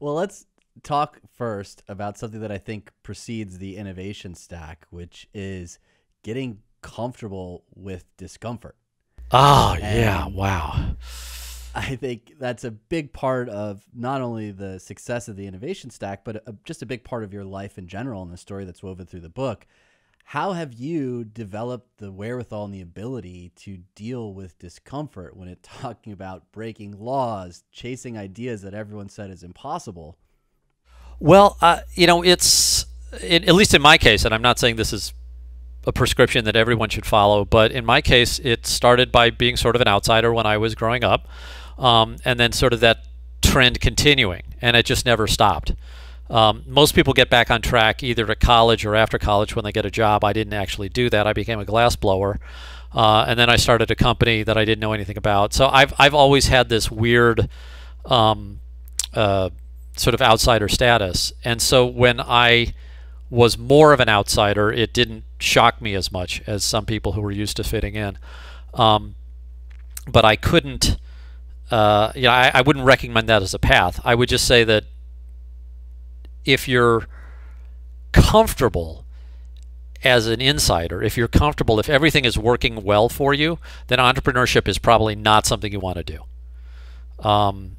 well, let's talk first about something that I think precedes the innovation stack, which is getting comfortable with discomfort. Oh, yeah. Wow. I think that's a big part of not only the success of the innovation stack, but a, just a big part of your life in general and the story that's woven through the book. How have you developed the wherewithal and the ability to deal with discomfort when it's talking about breaking laws, chasing ideas that everyone said is impossible? Well, uh, you know, it's it, at least in my case, and I'm not saying this is a prescription that everyone should follow, but in my case, it started by being sort of an outsider when I was growing up, um, and then sort of that trend continuing, and it just never stopped. Um, most people get back on track either at college or after college when they get a job. I didn't actually do that. I became a glass blower. Uh, and then I started a company that I didn't know anything about. So I've, I've always had this weird um, uh, sort of outsider status. And so when I was more of an outsider, it didn't shock me as much as some people who were used to fitting in. Um, but I couldn't, uh, you know, I, I wouldn't recommend that as a path. I would just say that if you're comfortable as an insider, if you're comfortable, if everything is working well for you, then entrepreneurship is probably not something you want to do. Um,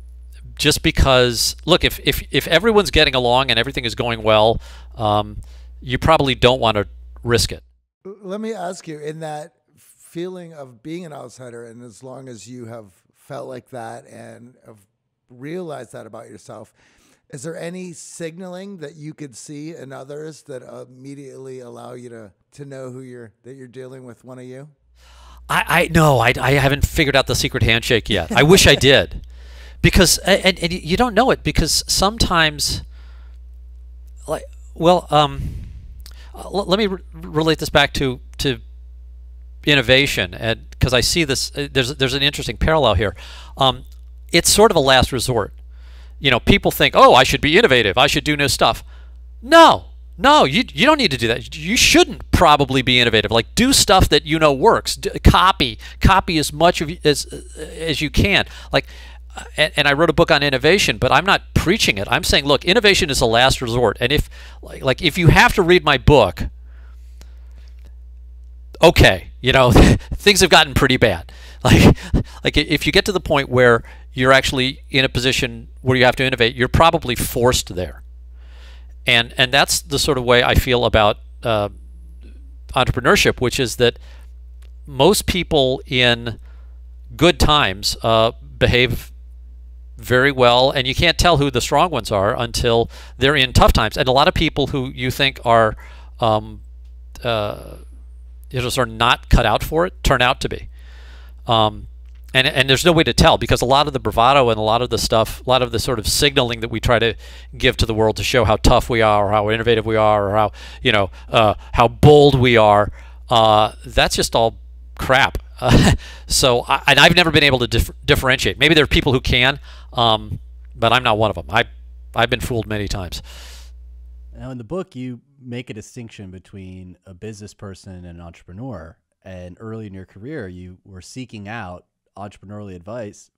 just because, look, if, if, if everyone's getting along and everything is going well, um, you probably don't want to risk it. Let me ask you in that feeling of being an outsider, and as long as you have felt like that and have realized that about yourself, is there any signaling that you could see in others that immediately allow you to to know who you're that you're dealing with one of you? I, I no, I, I haven't figured out the secret handshake yet. I wish I did, because and, and you don't know it because sometimes, like, well, um, let me re relate this back to to innovation, and because I see this, uh, there's there's an interesting parallel here. Um, it's sort of a last resort you know, people think, oh, I should be innovative. I should do new stuff. No, no, you, you don't need to do that. You shouldn't probably be innovative. Like do stuff that you know works. Copy, copy as much of as uh, as you can. Like, uh, and, and, I wrote a book on innovation, but I'm not preaching it. I'm saying, look, innovation is a last resort. And if like, like if you have to read my book, okay, you know, things have gotten pretty bad. Like, like if you get to the point where you're actually in a position where you have to innovate, you're probably forced there. And and that's the sort of way I feel about uh, entrepreneurship, which is that most people in good times uh, behave very well, and you can't tell who the strong ones are until they're in tough times. And a lot of people who you think are um, uh, you know, sort of not cut out for it turn out to be. Um, and and there's no way to tell because a lot of the bravado and a lot of the stuff, a lot of the sort of signaling that we try to give to the world to show how tough we are, or how innovative we are, or how you know uh, how bold we are, uh, that's just all crap. Uh, so I, and I've never been able to dif differentiate. Maybe there are people who can, um, but I'm not one of them. I I've been fooled many times. Now in the book, you make a distinction between a business person and an entrepreneur. And early in your career, you were seeking out entrepreneurial advice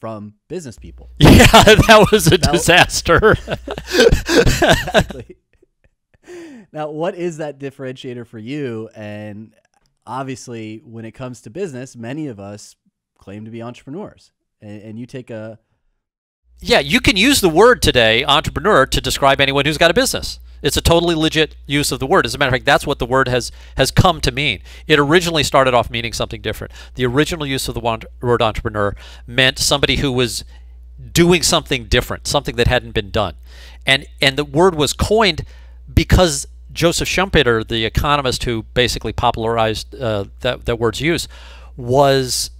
from business people. Yeah, that was a now, disaster. exactly. Now, what is that differentiator for you? And obviously, when it comes to business, many of us claim to be entrepreneurs. And, and you take a. Yeah, you can use the word today, entrepreneur, to describe anyone who's got a business. It's a totally legit use of the word. As a matter of fact, that's what the word has has come to mean. It originally started off meaning something different. The original use of the word entrepreneur meant somebody who was doing something different, something that hadn't been done. And and the word was coined because Joseph Schumpeter, the economist who basically popularized uh, that, that word's use, was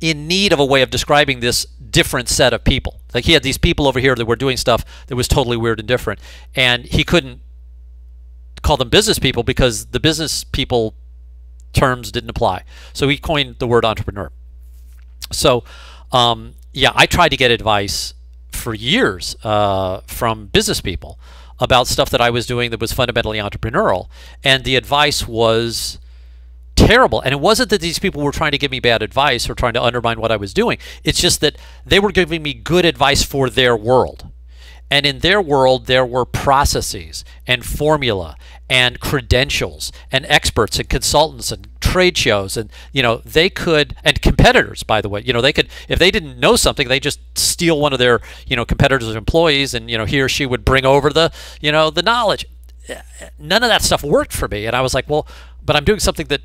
in need of a way of describing this different set of people. Like he had these people over here that were doing stuff that was totally weird and different, and he couldn't call them business people because the business people terms didn't apply. So he coined the word entrepreneur. So um, yeah, I tried to get advice for years uh, from business people about stuff that I was doing that was fundamentally entrepreneurial, and the advice was terrible. And it wasn't that these people were trying to give me bad advice or trying to undermine what I was doing. It's just that they were giving me good advice for their world. And in their world, there were processes and formula and credentials and experts and consultants and trade shows and you know they could and competitors by the way you know they could if they didn't know something they just steal one of their you know competitors employees and you know he or she would bring over the you know the knowledge none of that stuff worked for me and i was like well but i'm doing something that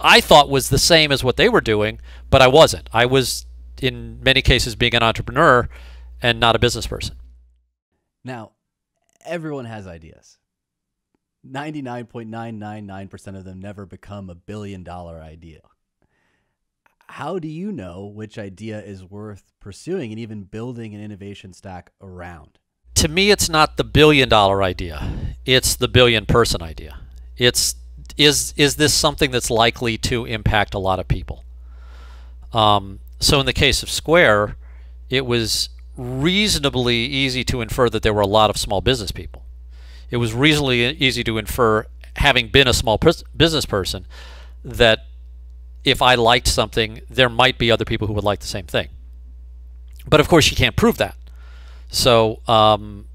i thought was the same as what they were doing but i wasn't i was in many cases being an entrepreneur and not a business person Now, everyone has ideas. 99.999% of them never become a billion dollar idea. How do you know which idea is worth pursuing and even building an innovation stack around? to me it's not the billion dollar idea it's the billion person idea it's is is this something that's likely to impact a lot of people? Um, so in the case of square it was reasonably easy to infer that there were a lot of small business people. It was reasonably easy to infer having been a small business person that if i liked something there might be other people who would like the same thing. But of course you can't prove that. So um,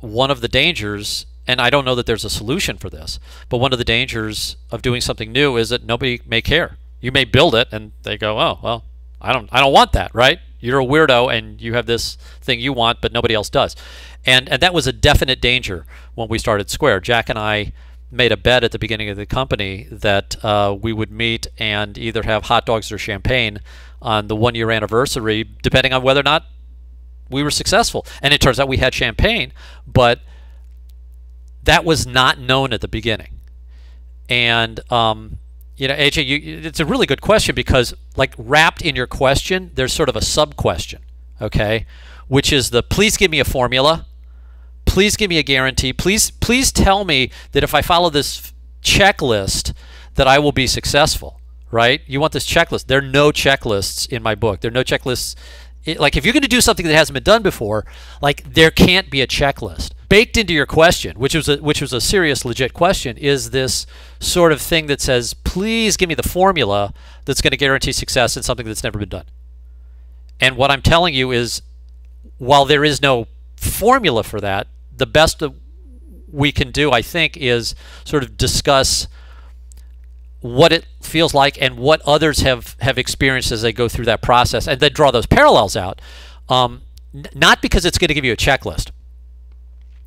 one of the dangers, and I don't know that there's a solution for this, but one of the dangers of doing something new is that nobody may care. You may build it, and they go, "Oh, well, I don't, I don't want that." Right? You're a weirdo, and you have this thing you want, but nobody else does, and and that was a definite danger when we started Square. Jack and I made a bet at the beginning of the company that uh, we would meet and either have hot dogs or champagne on the one year anniversary, depending on whether or not we were successful. And it turns out we had champagne, but that was not known at the beginning. And um, you know, AJ, you, it's a really good question because, like, wrapped in your question, there's sort of a sub question, okay, which is the please give me a formula, please give me a guarantee, please, please tell me that if I follow this checklist, that I will be successful, right? You want this checklist. There are no checklists in my book. There are no checklists it, like if you're going to do something that hasn't been done before, like there can't be a checklist baked into your question, which was a, which was a serious, legit question. Is this sort of thing that says, "Please give me the formula that's going to guarantee success in something that's never been done"? And what I'm telling you is, while there is no formula for that, the best we can do, I think, is sort of discuss what it feels like and what others have have experienced as they go through that process, and then draw those parallels out. Um, not because it's going to give you a checklist,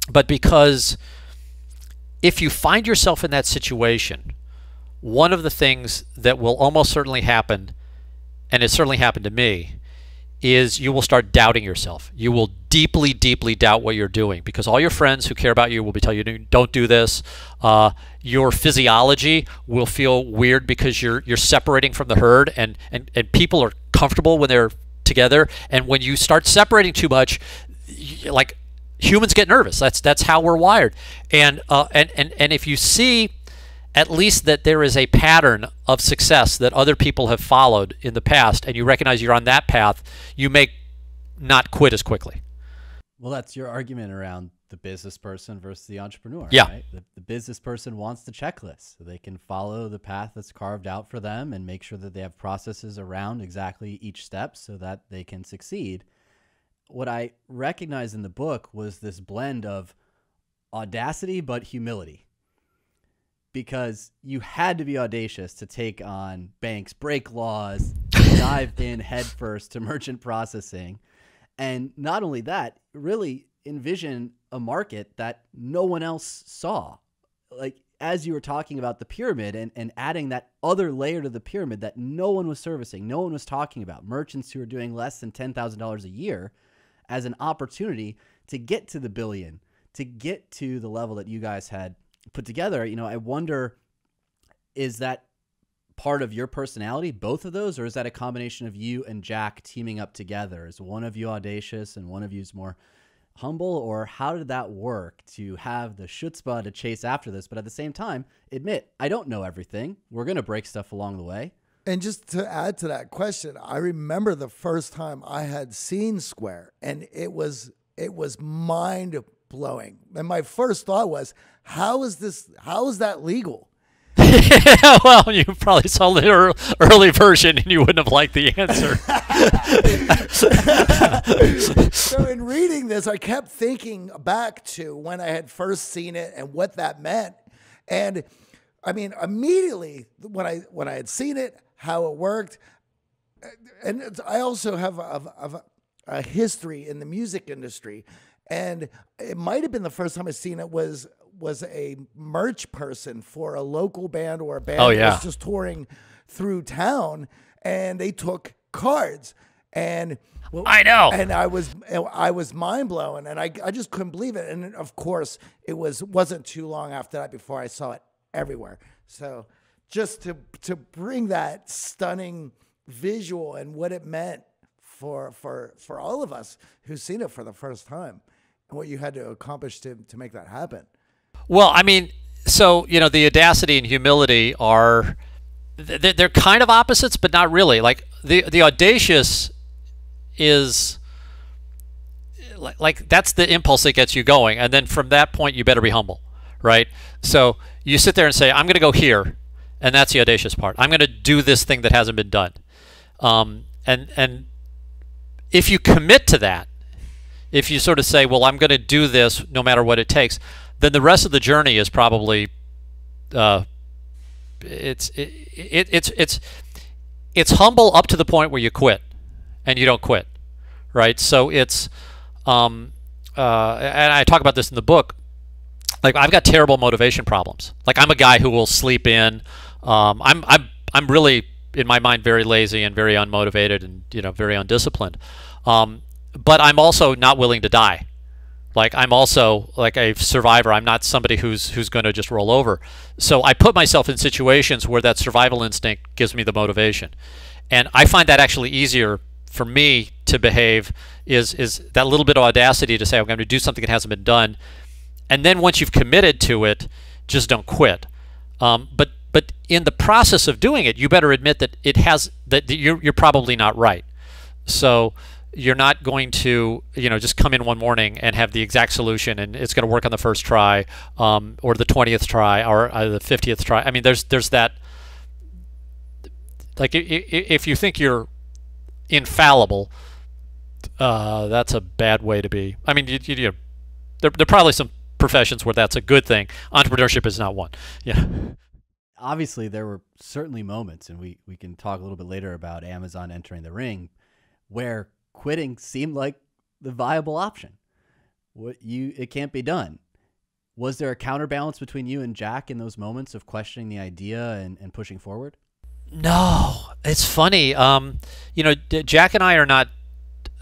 but because if you find yourself in that situation, one of the things that will almost certainly happen, and it certainly happened to me, is you will start doubting yourself. You will deeply, deeply doubt what you're doing because all your friends who care about you will be telling you, "Don't do this." Uh, your physiology will feel weird because you're you're separating from the herd, and and and people are comfortable when they're together, and when you start separating too much, like humans get nervous. That's that's how we're wired, and uh, and and and if you see at least that there is a pattern of success that other people have followed in the past and you recognize you're on that path, you may not quit as quickly. Well, that's your argument around the business person versus the entrepreneur. Yeah. Right? The, the business person wants the checklist so they can follow the path that's carved out for them and make sure that they have processes around exactly each step so that they can succeed. What I recognized in the book was this blend of audacity but humility because you had to be audacious to take on banks, break laws, dive in headfirst to merchant processing. And not only that, really envision a market that no one else saw. Like as you were talking about the pyramid and, and adding that other layer to the pyramid that no one was servicing, no one was talking about, merchants who are doing less than $10,000 a year as an opportunity to get to the billion, to get to the level that you guys had put together. You know, I wonder is that part of your personality, both of those, or is that a combination of you and Jack teaming up together? Is one of you audacious and one of you's more humble, or how did that work to have the chutzpah to chase after this, but at the same time admit I don't know everything. We're gonna break stuff along the way. And just to add to that question, I remember the first time I had seen Square, and it was it was mind blowing. And my first thought was, how is this? How is that legal? well, you probably saw the early version and you wouldn't have liked the answer. so in reading this, I kept thinking back to when I had first seen it and what that meant. And I mean, immediately when I when I had seen it, how it worked, and it's- I also have a, a, a history in the music industry, and it might have been the first time I seen it was was a merch person for a local band or a band Oh, that was just touring through town, and they took cards and. well, I know. and I was I was mind blowing, and I, I just couldn't believe it. And of course, it was wasn't too long after that before I saw it everywhere. So just to to bring that stunning visual and what it meant for for for all of us who've seen it for the first time, and what you had to accomplish to to make that happen. Well, I mean, so you know, the audacity and humility are they're, kind of opposites, but not really. Like the the audacious is like, like that's the impulse that gets you going, and then from that point, you better be humble, right? So you sit there and say, "I'm going to go here," and that's the audacious part. I'm going to do this thing that hasn't been done, um, and and if you commit to that, if you sort of say, "Well, I'm going to do this no matter what it takes," then the rest of the journey is probably uh, it's it, it, it's it's it's humble up to the point where you quit, and you don't quit, right? So it's um, uh, and I talk about this in the book. Like I've got terrible motivation problems. Like I'm a guy who will sleep in. Um, I'm I'm I'm really in my mind very lazy and very unmotivated and you know very undisciplined. Um, but I'm also not willing to die. Like I'm also like a survivor. I'm not somebody who's who's going to just roll over. So I put myself in situations where that survival instinct gives me the motivation, and I find that actually easier for me to behave. Is is that little bit of audacity to say I'm going to do something that hasn't been done, and then once you've committed to it, just don't quit. Um, but but in the process of doing it, you better admit that it has that you're you're probably not right. So you're not going to you know just come in one morning and have the exact solution and it's going to work on the first try um, or the 20th try or uh, the 50th try. I mean there's there's that like if you think you're infallible uh, that's a bad way to be. I mean you, you, you there, there are probably some professions where that's a good thing. Entrepreneurship is not one. Yeah obviously there were certainly moments and we, we can talk a little bit later about amazon entering the ring where quitting seemed like the viable option what you it can't be done was there a counterbalance between you and jack in those moments of questioning the idea and, and pushing forward No, it's funny. Um, you know, Jack and I are not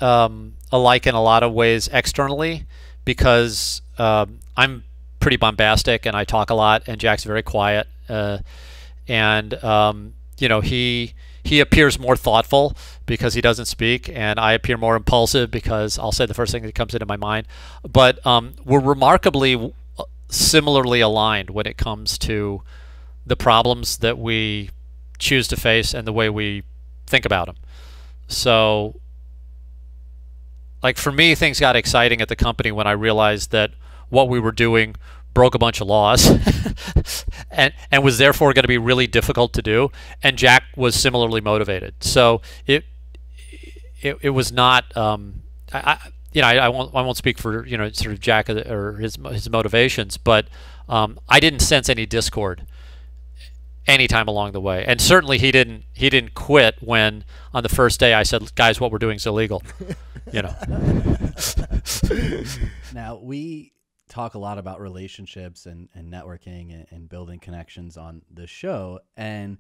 um, alike in a lot of ways externally because um, I'm pretty bombastic and I talk a lot, and Jack's very quiet. Uh, and um, you know, he he appears more thoughtful because he doesn't speak, and I appear more impulsive because I'll say the first thing that comes into my mind. But um, we're remarkably similarly aligned when it comes to the problems that we choose to face and the way we think about them. So, like for me, things got exciting at the company when I realized that what we were doing broke a bunch of laws and and was therefore going to be really difficult to do. And Jack was similarly motivated. So it it, it was not. Um, I, you know, I, I won't I won't speak for you know sort of Jack or his his motivations, but um, I didn't sense any discord anytime along the way. And certainly he didn't he didn't quit when on the first day I said, "Guys, what we're doing is illegal." you know. now we talk a lot about relationships and, and networking and, and building connections on the show. And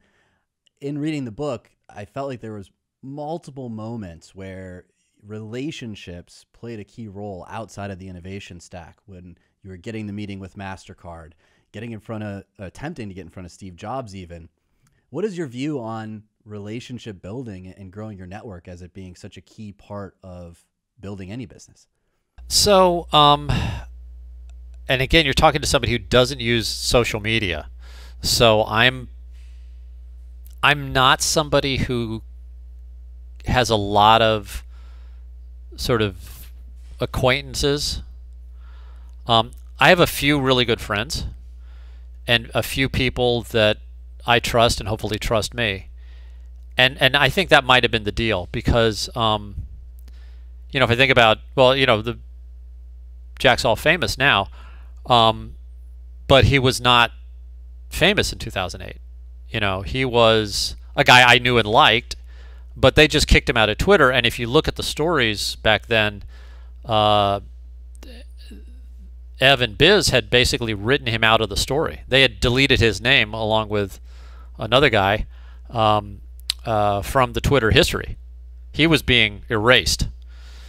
in reading the book i felt like there was multiple moments where relationships played a key role outside of the innovation stack. When you were getting the meeting with mastercard getting in front of attempting to get in front of steve jobs even what is your view on relationship building and growing your network as it being such a key part of building any business? So, um, and again, you're talking to somebody who doesn't use social media. So I'm, I'm not somebody who has a lot of sort of acquaintances. Um, I have a few really good friends, and a few people that I trust and hopefully trust me. And and I think that might have been the deal because. Um, you know, if I think about, well, you know, the Jack's all famous now, um, but he was not famous in 2008. You know, he was a guy I knew and liked, but they just kicked him out of Twitter. And if you look at the stories back then, uh, Ev Biz had basically written him out of the story. They had deleted his name along with another guy um, uh, from the Twitter history. He was being erased,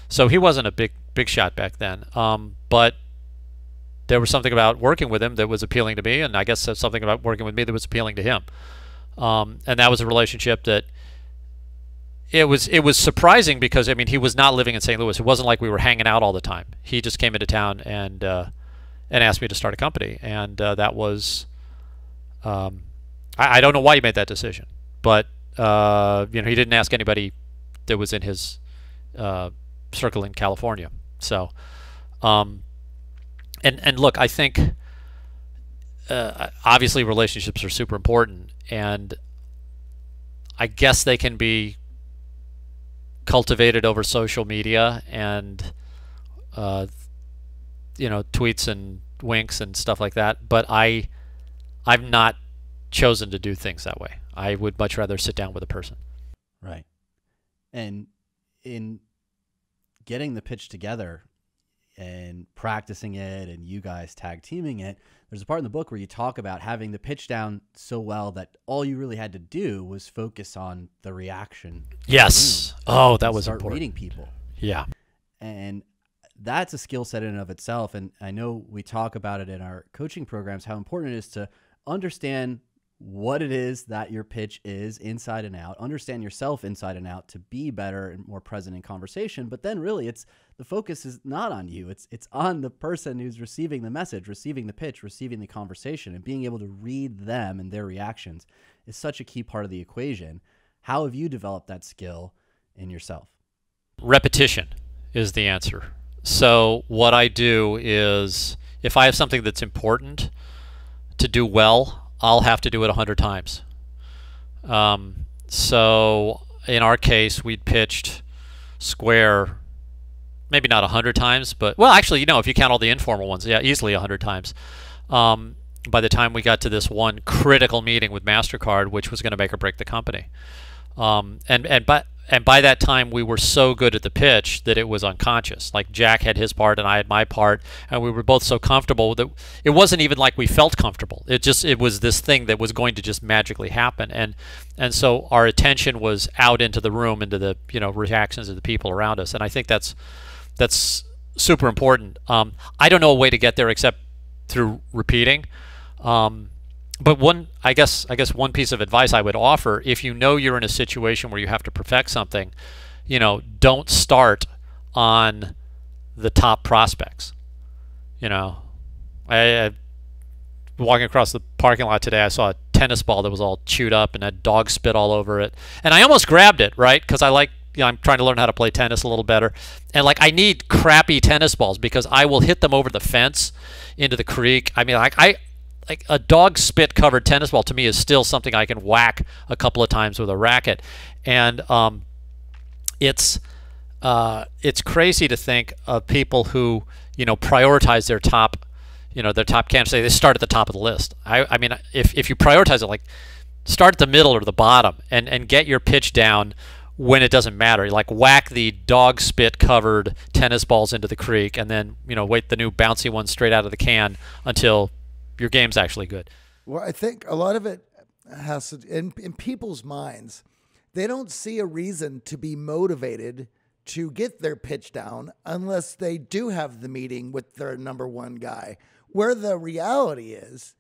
so he wasn't a big big shot back then. Um, but there was something about working with him that was appealing to me, and I guess there's something about working with me that was appealing to him. Um, and that was a relationship that it was it was surprising because I mean he was not living in St. Louis. It wasn't like we were hanging out all the time. He just came into town and uh, and asked me to start a company, and uh, that was um, I, I, don't know why he made that decision, but uh, you know he didn't ask anybody that was in his uh, circle in California. So um, and and look, I think uh, obviously relationships are super important, and I guess they can be cultivated over social media and uh, you know tweets and winks and stuff like that. But I I've not chosen to do things that way. I would much rather sit down with a person. Right. And in getting the pitch together and practicing it and you guys tag teaming it, there's a part in the book where you talk about having the pitch down so well that all you really had to do was focus on the reaction. Yes. Oh, that was start important. reading people. Yeah. And that's a skill set in and of itself. And I know we talk about it in our coaching programs how important it is to understand what it is that your pitch is inside and out, understand yourself inside and out to be better and more present in conversation. But then really it's the focus is not on you. It's it's on the person who's receiving the message, receiving the pitch, receiving the conversation and being able to read them and their reactions is such a key part of the equation. How have you developed that skill in yourself? Repetition is the answer. So what I do is if I have something that's important to do well, I'll have to do it a hundred times. Um, so in our case, we'd pitched square, maybe not a hundred times, but well, actually, you know, if you count all the informal ones, yeah, easily a hundred times. Um, by the time we got to this one critical meeting with Mastercard, which was going to make or break the company, um, and and but and by that time we were so good at the pitch that it was unconscious. Like jack had his part and i had my part and we were both so comfortable that it wasn't even like we felt comfortable. It just it was this thing that was going to just magically happen. And and so our attention was out into the room into the you know reactions of the people around us. And i think that's that's super important. Um, i don't know a way to get there except through repeating. Um, but one i guess i guess one piece of advice i would offer if you know you're in a situation where you have to perfect something you know don't start on the top prospects you know i, I walking across the parking lot today i saw a tennis ball that was all chewed up and had dog spit all over it and i almost grabbed it right because i like you know, I'm trying to learn how to play tennis a little better. And like I need crappy tennis balls because I will hit them over the fence into the creek. I mean, like I like a dog spit covered tennis ball to me is still something I can whack a couple of times with a racket, and um, it's uh, it's crazy to think of people who you know prioritize their top you know their top candidates. They start at the top of the list. I, I mean, if if you prioritize it, like start at the middle or the bottom, and and get your pitch down when it doesn't matter. Like whack the dog spit covered tennis balls into the creek, and then you know wait the new bouncy ones straight out of the can until your game's actually good. Well, I think a lot of it has to in in people's minds, they don't see a reason to be motivated to get their pitch down unless they do have the meeting with their number one guy. Where the reality is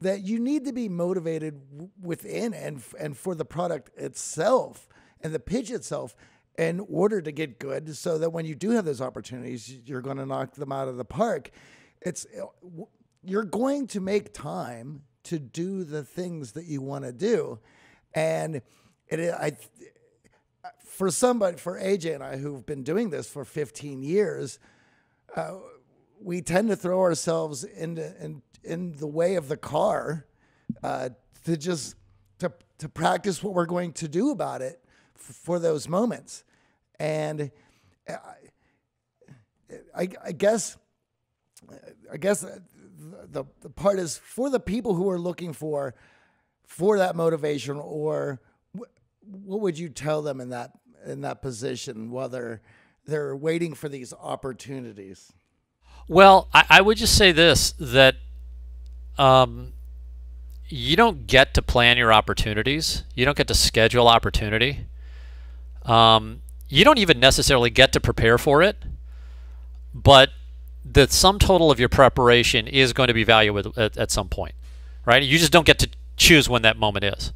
that you need to be motivated within and and for the product itself and the pitch itself in order to get good so that when you do have those opportunities you're going to knock them out of the park it's uh, you're going to make time to do the things that you want to do. And it, I, for somebody, for AJ and I, who've been doing this for 15 years, uh, we tend to throw ourselves into in, in the way of the car uh, to just to to practice what we're going to do about it for those moments. And uh, I, I guess, I guess the, the part is for the people who are looking for, for that motivation or what would you tell them in that, in that position while they're, they're waiting for these opportunities? Well, I, I would just say this that um, you don't get to plan your opportunities. You don't get to schedule opportunity. Um, you don't even necessarily get to prepare for it, but the sum total of your preparation is going to be valuable at, at some point, right? You just don't get to choose when that moment is.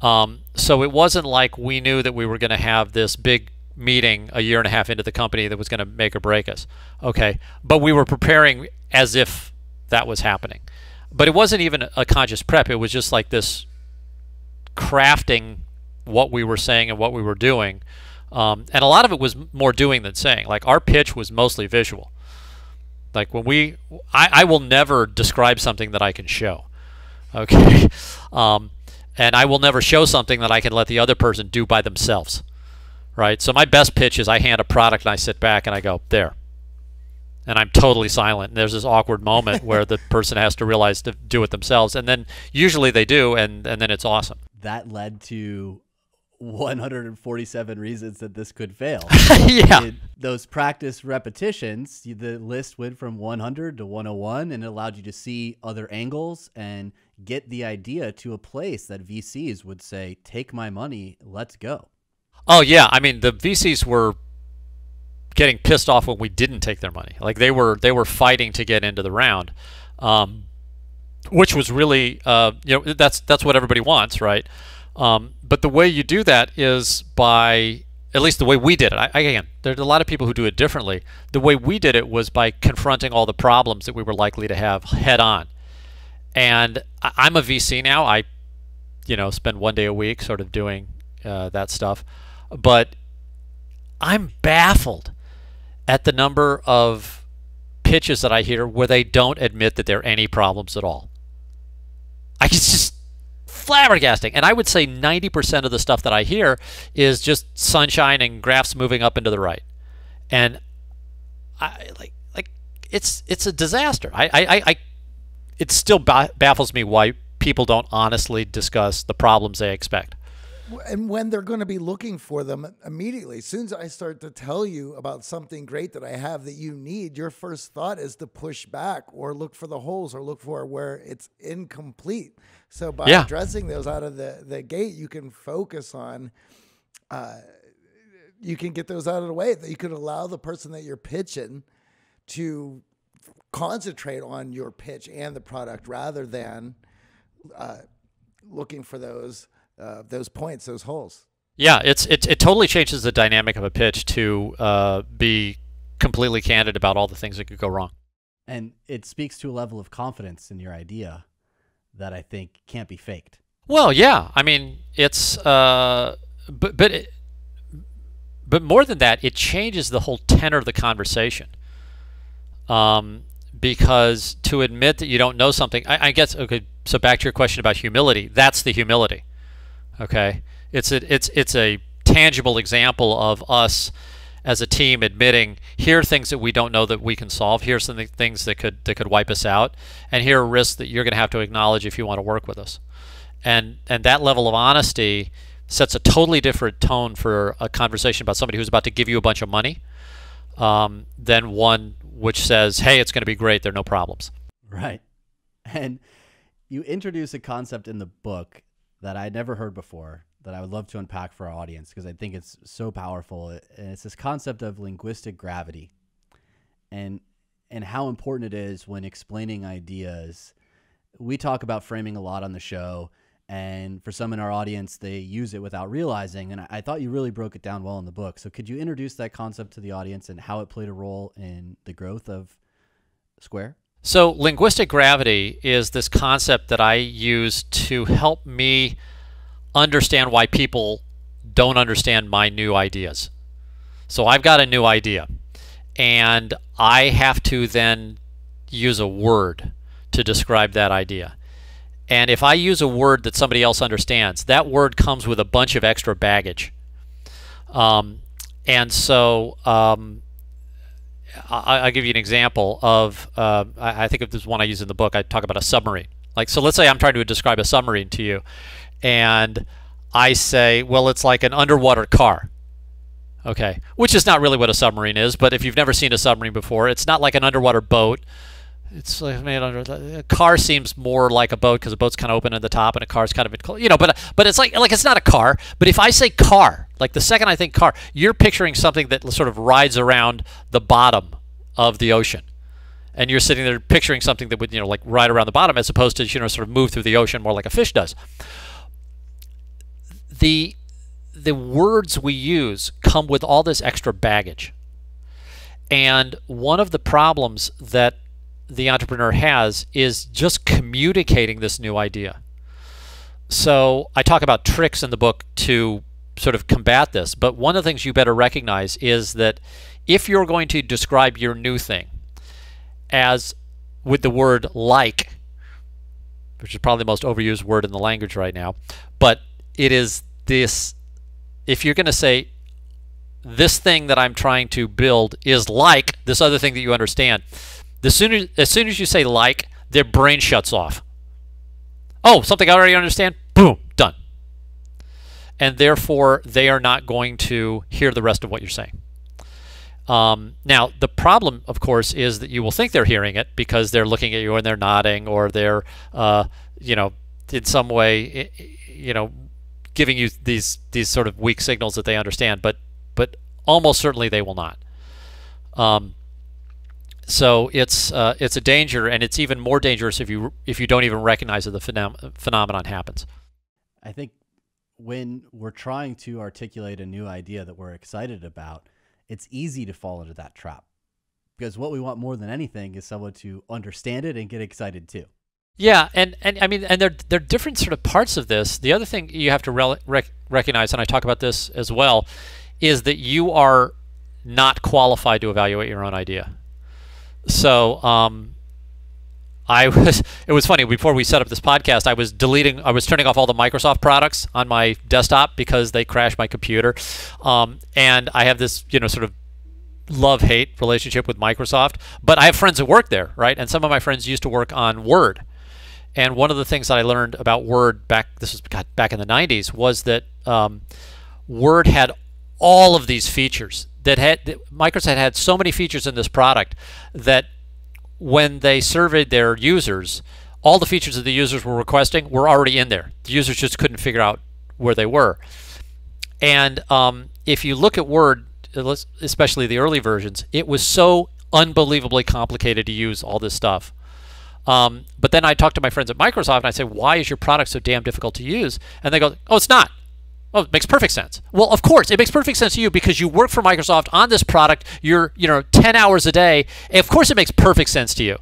Um, so it wasn't like we knew that we were going to have this big meeting a year and a half into the company that was going to make or break us. Okay, but we were preparing as if that was happening. But it wasn't even a conscious prep. It was just like this crafting what we were saying and what we were doing. Um, and a lot of it was more doing than saying. Like our pitch was mostly visual. Like when we, I, I will never describe something that I can show. Okay. Um, and I will never show something that I can let the other person do by themselves. Right. So my best pitch is I hand a product and I sit back and I go, there and I'm totally silent. And there's this awkward moment where the person has to realize to do it themselves, and then usually they do, and and then it's awesome. That led to 147 reasons that this could fail. yeah. It, those practice repetitions, the list went from 100 to 101 and it allowed you to see other angles and get the idea to a place that VCs would say, "Take my money, let's go." Oh yeah, I mean the VCs were getting pissed off when we didn't take their money. Like they were they were fighting to get into the round, um, which was really uh, you know that's that's what everybody wants, right? Um, but the way you do that is by at least the way we did it. I, again, there's a lot of people who do it differently. The way we did it was by confronting all the problems that we were likely to have head on. And I'm a VC now. I, you know, spend one day a week sort of doing uh, that stuff. But I'm baffled at the number of pitches that I hear where they don't admit that there are any problems at all. I just flabbergasting. And I would say 90% of the stuff that I hear is just sunshine and graphs moving up and to the right. And I like like it's it's a disaster. I I, I it still baffles me why people don't honestly discuss the problems they expect and when they're going to be looking for them immediately. As soon as I start to tell you about something great that I have that you need, your first thought is to push back or look for the holes or look for where it's incomplete. So by yeah. addressing those out of the, the gate, you can focus on, uh, you can get those out of the way. That you could allow the person that you're pitching to concentrate on your pitch and the product rather than uh, looking for those uh, those points, those holes. Yeah, it's it, it totally changes the dynamic of a pitch to uh, be completely candid about all the things that could go wrong. And it speaks to a level of confidence in your idea that I think can't be faked. Well, yeah, I mean it's uh, but but it, but more than that, it changes the whole tenor of the conversation. Um, because to admit that you don't know something, I, I guess okay. So back to your question about humility, that's the humility. Okay, it's a, it's it's a tangible example of us as a team admitting here are things that we don't know that we can solve. Here are some things that could that could wipe us out, and here are risks that you're going to have to acknowledge if you want to work with us. And and that level of honesty sets a totally different tone for a conversation about somebody who's about to give you a bunch of money um, than one which says, "Hey, it's going to be great. There are no problems." Right, and you introduce a concept in the book that I had never heard before that I would love to unpack for our audience because I think it's so powerful. And it's this concept of linguistic gravity and and how important it is when explaining ideas. We talk about framing a lot on the show, and for some in our audience, they use it without realizing. And I thought you really broke it down well in the book. So could you introduce that concept to the audience and how it played a role in the growth of Square? So, linguistic gravity is this concept that I use to help me understand why people don't understand my new ideas. So, I've got a new idea, and I have to then use a word to describe that idea. And if I use a word that somebody else understands, that word comes with a bunch of extra baggage. Um, and so, um, I, will give you an example of. Uh, I, I think of this one I use in the book. I talk about a submarine. Like, so let's say I'm trying to describe a submarine to you, and I say, well, it's like an underwater car. Okay, which is not really what a submarine is, but if you've never seen a submarine before, it's not like an underwater boat. It's like made under a car seems more like a boat because a boat's kind of open at the top and a car's kind of you know, but but it's like like it's not a car. But if I say car, like the second I think car, you're picturing something that sort of rides around the bottom of the ocean, and you're sitting there picturing something that would you know like ride around the bottom as opposed to you know sort of move through the ocean more like a fish does. The the words we use come with all this extra baggage. And one of the problems that the entrepreneur has is just communicating this new idea. So I talk about tricks in the book to sort of combat this, but one of the things you better recognize is that if you're going to describe your new thing as with the word like, which is probably the most overused word in the language right now, but it is this if you're going to say this thing that I'm trying to build is like this other thing that you understand, the sooner, as soon as you say like, their brain shuts off. Oh, something I already understand? Boom, done. And therefore, they are not going to hear the rest of what you're saying. Um, now, the problem, of course, is that you will think they're hearing it because they're looking at you and they're nodding or they're, uh, you know, in some way, you know, giving you these these sort of weak signals that they understand, but but almost certainly they will not. Um, so it's uh, it's a danger, and it's even more dangerous if you if you don't even recognize that the phenom phenomenon happens. I think when we're trying to articulate a new idea that we're excited about, it's easy to fall into that trap because what we want more than anything is someone to understand it and get excited too. Yeah, and, and I mean, and there there are different sort of parts of this. The other thing you have to rec recognize, and I talk about this as well, is that you are not qualified to evaluate your own idea. So um, I was. It was funny before we set up this podcast. I was deleting. I was turning off all the Microsoft products on my desktop because they crashed my computer, um, and I have this you know sort of love hate relationship with Microsoft. But I have friends that work there, right? And some of my friends used to work on Word. And one of the things that I learned about Word back this was back in the 90s was that um, Word had all of these features that had Microsoft had so many features in this product that when they surveyed their users, all the features that the users were requesting were already in there. The users just couldn't figure out where they were. And um, if you look at Word, especially the early versions, it was so unbelievably complicated to use all this stuff. Um, but then I talk to my friends at Microsoft and I say, why is your product so damn difficult to use? And they go, oh, it's not. Oh, it makes perfect sense. Well, of course, it makes perfect sense to you because you work for Microsoft on this product. You're, you know, 10 hours a day. Of course, it makes perfect sense to you.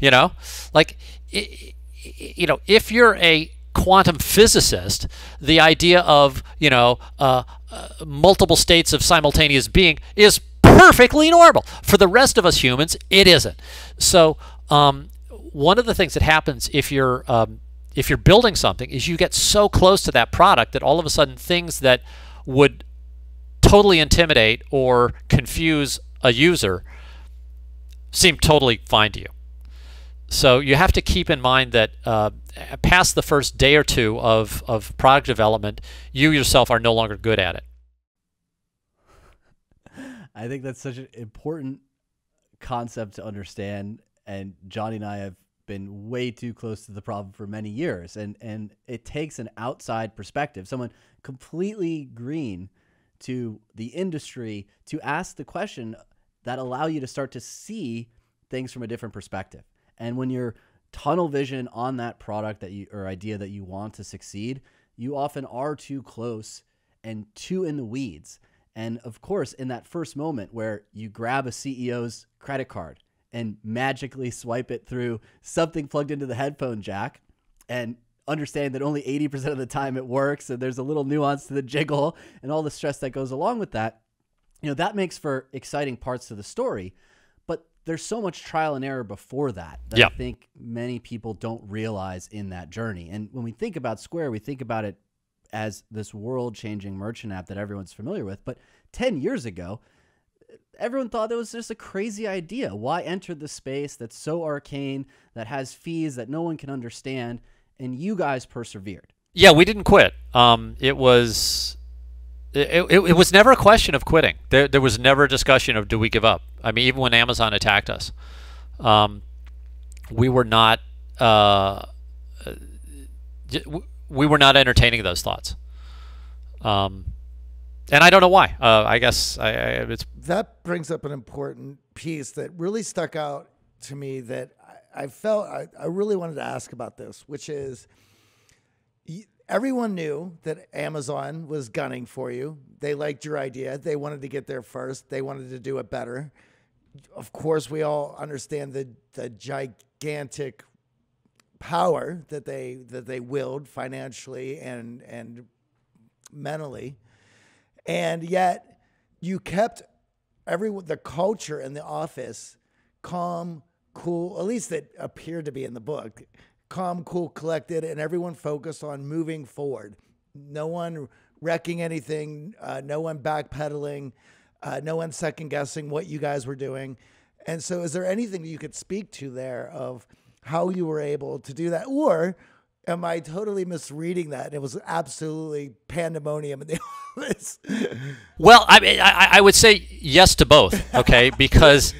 You know, like, you know, if you're a quantum physicist, the idea of, you know, uh, uh, multiple states of simultaneous being is perfectly normal. For the rest of us humans, it isn't. So, um, one of the things that happens if you're um, if you're building something is you get so close to that product that all of a sudden things that would totally intimidate or confuse a user seem totally fine to you. So you have to keep in mind that uh, past the first day or two of, of product development, you yourself are no longer good at it. I think that's such an important concept to understand. And Johnny and I have been way too close to the problem for many years. And, and it takes an outside perspective, someone completely green to the industry to ask the question that allow you to start to see things from a different perspective. And when you're tunnel vision on that product that you or idea that you want to succeed, you often are too close and too in the weeds. And of course, in that first moment where you grab a CEO's credit card and magically swipe it through something plugged into the headphone jack and understand that only 80% of the time it works and there's a little nuance to the jiggle and all the stress that goes along with that. You know that makes for exciting parts to the story but there's so much trial and error before that that i think many people don't realize in that journey. And when we think about square we think about it as this world changing merchant app that everyone's familiar with but 10 years ago everyone thought that was just a crazy idea. Why enter the space that's so arcane, that has fees that no one can understand? And you guys persevered. Yeah, we didn't quit. Um, it was it, it, it, was never a question of quitting. There, there was never a discussion of do we give up. I mean, even when Amazon attacked us, um, we were not uh, we were not entertaining those thoughts. Um, and I don't know why. Uh, I guess I, I, it's that brings up an important piece that really stuck out to me that I, I felt I, I really wanted to ask about this, which is everyone knew that Amazon was gunning for you. They liked your idea. They wanted to get there first. They wanted to do it better. Of course, we all understand the the gigantic power that they that they willed financially and and mentally. And yet you kept every the culture in the office calm, cool, at least that appeared to be in the book calm, cool, collected, and everyone focused on moving forward. No one wrecking anything, uh, no one backpedaling, uh, no one second guessing what you guys were doing. And so, is there anything you could speak to there of how you were able to do that? Or am I totally misreading that? It was absolutely pandemonium in the office. Well, I, I, I would say yes to both, okay? Because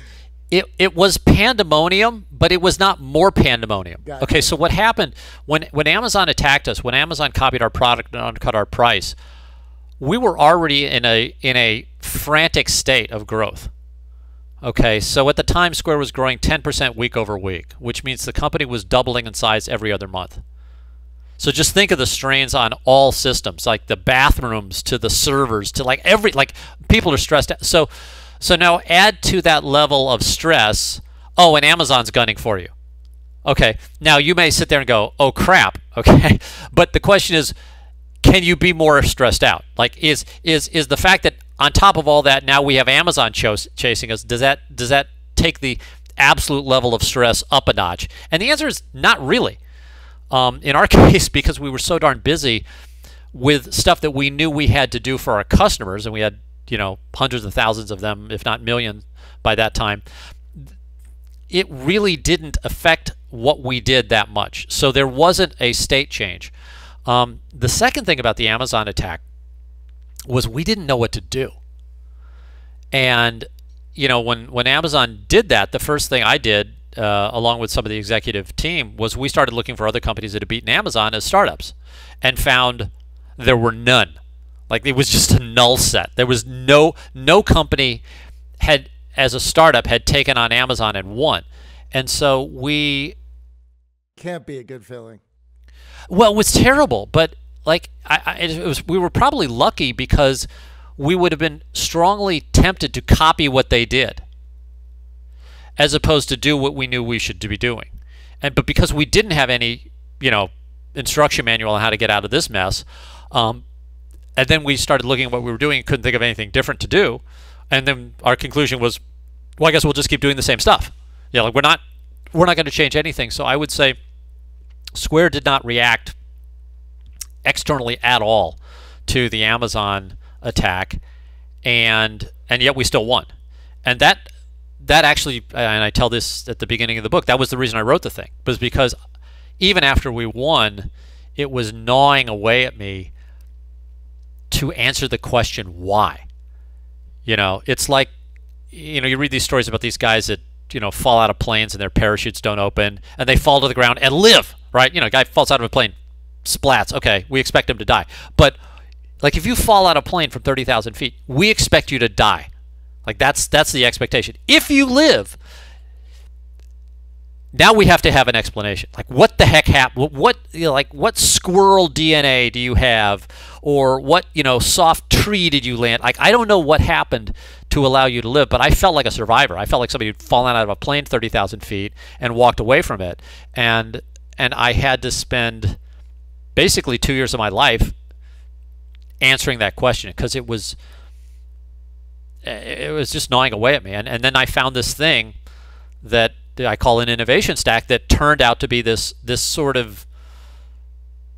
it, it was pandemonium, but it was not more pandemonium. Got okay, so what happened when, when Amazon attacked us, when Amazon copied our product and undercut our price, we were already in a in a frantic state of growth. Okay, so at the time Square was growing 10% week over week, which means the company was doubling in size every other month. So just think of the strains on all systems, like the bathrooms to the servers to like every like people are stressed out. So so now add to that level of stress, oh, and Amazon's gunning for you. Okay, now you may sit there and go, oh crap, okay? But the question is, can you be more stressed out? Like, is is is the fact that on top of all that, now we have Amazon ch- chasing us? Does that does that take the absolute level of stress up a notch? And the answer is not really. Um, in our case, because we were so darn busy with stuff that we knew we had to do for our customers, and we had you know hundreds of thousands of them, if not millions, by that time. It really didn't affect what we did that much. So there wasn't a state change. Um, the second thing about the Amazon attack was we didn't know what to do. And you know when when Amazon did that, the first thing I did, uh, along with some of the executive team, was we started looking for other companies that had beaten Amazon as startups, and found there were none. Like it was just a null set. There was no no company had as a startup had taken on Amazon and won. And so we can't be a good feeling. Well, it was terrible, but like I, I, it was we were probably lucky because we would have been strongly tempted to copy what they did as opposed to do what we knew we should be doing. And but because we didn't have any, you know, instruction manual on how to get out of this mess, um, and then we started looking at what we were doing and couldn't think of anything different to do. And then our conclusion was, well, I guess we'll just keep doing the same stuff. Yeah, like we're not we're not going to change anything. So I would say Square did not react externally at all to the Amazon attack, and and yet we still won. And that that actually, and I tell this at the beginning of the book, that was the reason I wrote the thing, was because even after we won, it was gnawing away at me to answer the question why. You know, it's like you know, you read these stories about these guys that, you know, fall out of planes and their parachutes don't open and they fall to the ground and live, right? You know, a guy falls out of a plane, splats. Okay, we expect him to die. But like if you fall out of a plane from 30,000 feet, we expect you to die. Like that's that's the expectation. If you live, now we have to have an explanation. Like what the heck happened? What you know, like what squirrel DNA do you have, or what you know soft tree did you land? Like I don't know what happened to allow you to live, but I felt like a survivor. I felt like somebody had fallen out of a plane thirty thousand feet and walked away from it, and and I had to spend basically two years of my life answering that question because it was it was just gnawing away at me, and and then I found this thing that I call an innovation stack that turned out to be this this sort of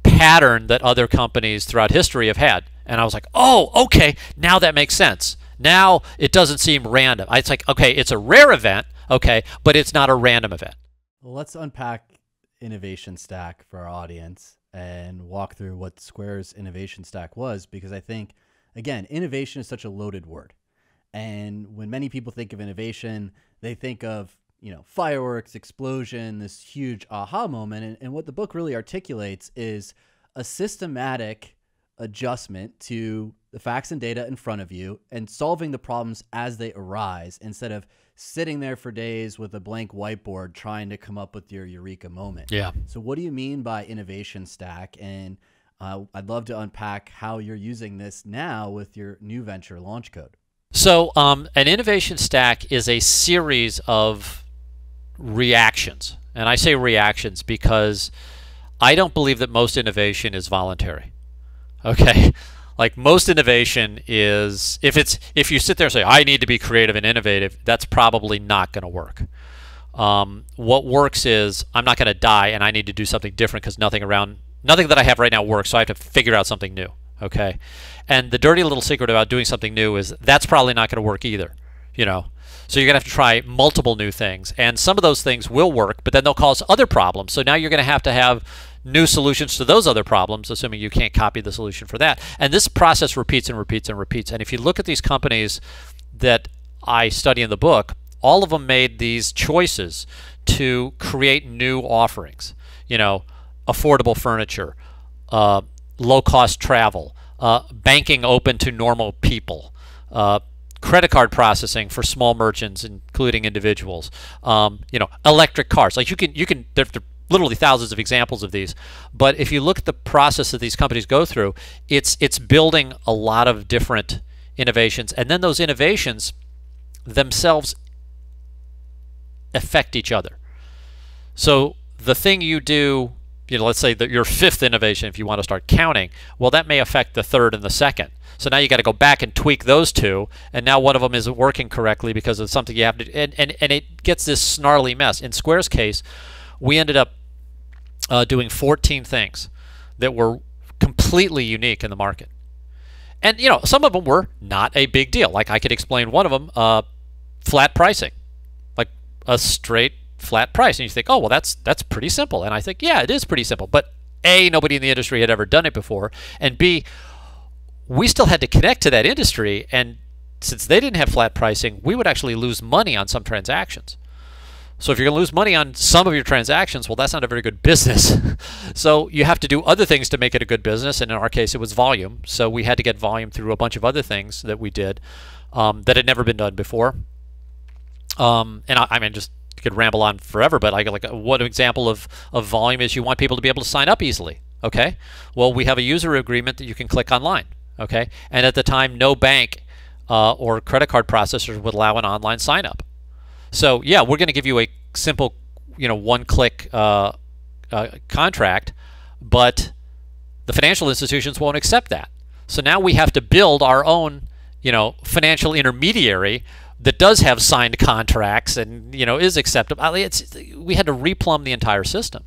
pattern that other companies throughout history have had. And I was like, oh, okay, now that makes sense. Now it doesn't seem random. It's like, okay, it's a rare event, okay, but it's not a random event. Well, let's unpack innovation stack for our audience and walk through what Square's innovation stack was because I think again, innovation is such a loaded word. And when many people think of innovation, they think of, you know, fireworks, explosion, this huge aha moment. And, and what the book really articulates is a systematic adjustment to the facts and data in front of you and solving the problems as they arise instead of sitting there for days with a blank whiteboard trying to come up with your eureka moment. Yeah. So, what do you mean by innovation stack? And uh, I'd love to unpack how you're using this now with your new venture, LaunchCode. So, um, an innovation stack is a series of reactions. And I say reactions because I don't believe that most innovation is voluntary. Okay? Like most innovation is if it's if you sit there and say I need to be creative and innovative, that's probably not going to work. Um, what works is I'm not going to die and I need to do something different because nothing around nothing that I have right now works, so I have to figure out something new. Okay, and the dirty little secret about doing something new is that's probably not going to work either. You know, so you're going to have to try multiple new things, and some of those things will work, but then they'll cause other problems. So now you're going to have to have new solutions to those other problems, assuming you can't copy the solution for that. And this process repeats and repeats and repeats. And if you look at these companies that I study in the book, all of them made these choices to create new offerings. You know, affordable furniture, uh, low cost travel, uh, banking open to normal people, uh, credit card processing for small merchants, including individuals. Um, you know, electric cars. Like you can, you can. They're, they're literally thousands of examples of these. But if you look at the process that these companies go through, it's it's building a lot of different innovations, and then those innovations themselves affect each other. So the thing you do, you know, let's say that your fifth innovation, if you want to start counting, well, that may affect the third and the second. So now you got to go back and tweak those two, and now one of them isn't working correctly because of something you have to, and, and, and it gets this snarly mess. In Square's case, we ended up uh, doing 14 things that were completely unique in the market. And you know, some of them were not a big deal. Like I could explain one of them, uh, flat pricing, like a straight flat price. And you think, oh well, that's that's pretty simple. And I think, yeah, it is pretty simple. But a, nobody in the industry had ever done it before, and b, we still had to connect to that industry. And since they didn't have flat pricing, we would actually lose money on some transactions. So if you're going to lose money on some of your transactions, well, that's not a very good business. so you have to do other things to make it a good business. And in our case, it was volume. So we had to get volume through a bunch of other things that we did um, that had never been done before. Um, and I, I, mean, just could ramble on forever, but I like one example of, of volume is you want people to be able to sign up easily. Okay. Well, we have a user agreement that you can click online. Okay. And at the time, no bank uh, or credit card processors would allow an online sign up. So yeah, we're going to give you a simple, you know, one-click uh, uh, contract, but the financial institutions won't accept that. So now we have to build our own, you know, financial intermediary that does have signed contracts and you know is acceptable. It's, we had to replumb the entire system,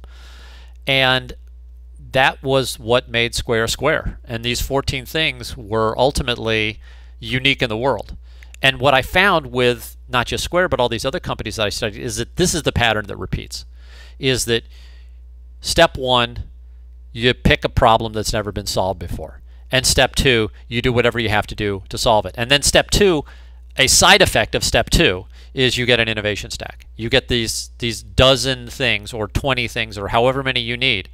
and that was what made Square Square. And these 14 things were ultimately unique in the world. And what I found with not just Square, but all these other companies that I studied is that this is the pattern that repeats. Is that step one, you pick a problem that's never been solved before. And step two, you do whatever you have to do to solve it. And then step two, a side effect of step two is you get an innovation stack. You get these these dozen things or 20 things or however many you need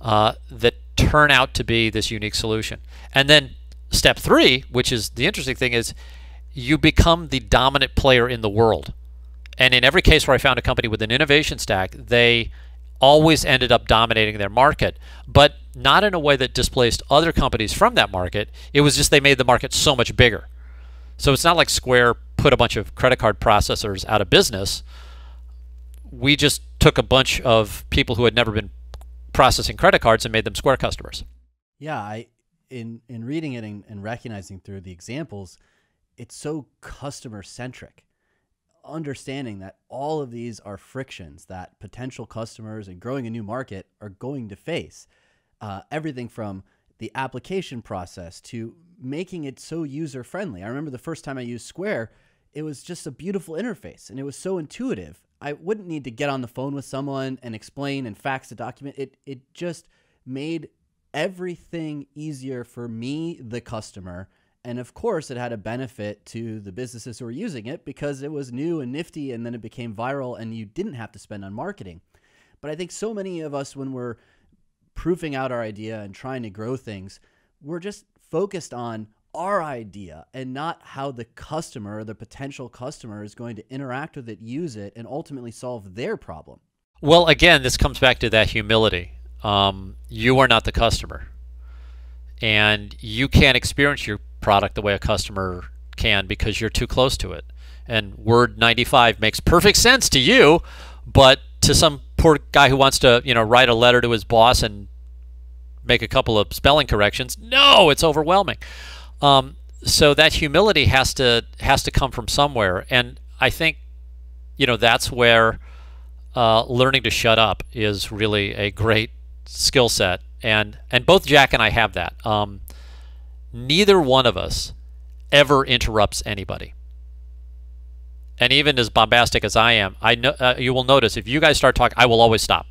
uh, that turn out to be this unique solution. And then step three, which is the interesting thing, is you become the dominant player in the world. And in every case where I found a company with an innovation stack, they always ended up dominating their market, but not in a way that displaced other companies from that market. It was just they made the market so much bigger. So it's not like Square put a bunch of credit card processors out of business. We just took a bunch of people who had never been processing credit cards and made them Square customers. Yeah, I in in reading it and, and recognizing through the examples, it's so customer centric understanding that all of these are frictions that potential customers and growing a new market are going to face uh, everything from the application process to making it so user friendly. I remember the first time I used Square, it was just a beautiful interface and it was so intuitive. I wouldn't need to get on the phone with someone and explain and fax a document. It it just made everything easier for me, the customer. And of course, it had a benefit to the businesses who were using it because it was new and nifty and then it became viral and you didn't have to spend on marketing. But I think so many of us, when we're proofing out our idea and trying to grow things, we're just focused on our idea and not how the customer or the potential customer is going to interact with it, use it, and ultimately solve their problem. Well, again, this comes back to that humility. Um, you are not the customer, and you can't experience your product the way a customer can because you're too close to it. And Word 95 makes perfect sense to you, but to some poor guy who wants to, you know, write a letter to his boss and make a couple of spelling corrections, no, it's overwhelming. Um, so that humility has to has to come from somewhere, and I think, you know, that's where uh, learning to shut up is really a great skill set, and and both Jack and I have that. Um, neither one of us ever interrupts anybody. And even as bombastic as I am, I know uh, you will notice if you guys start talking, I will always stop,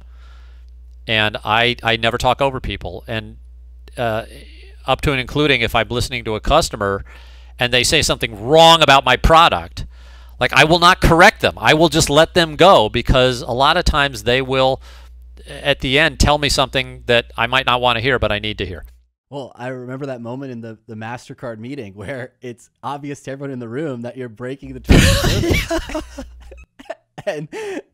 and I I never talk over people, and uh, up to and including if I'm listening to a customer, and they say something wrong about my product, like I will not correct them. I will just let them go because a lot of times they will, at the end, tell me something that I might not want to hear, but I need to hear. Well, I remember that moment in the, the MasterCard meeting where it's obvious to everyone in the room that you're breaking the terms. and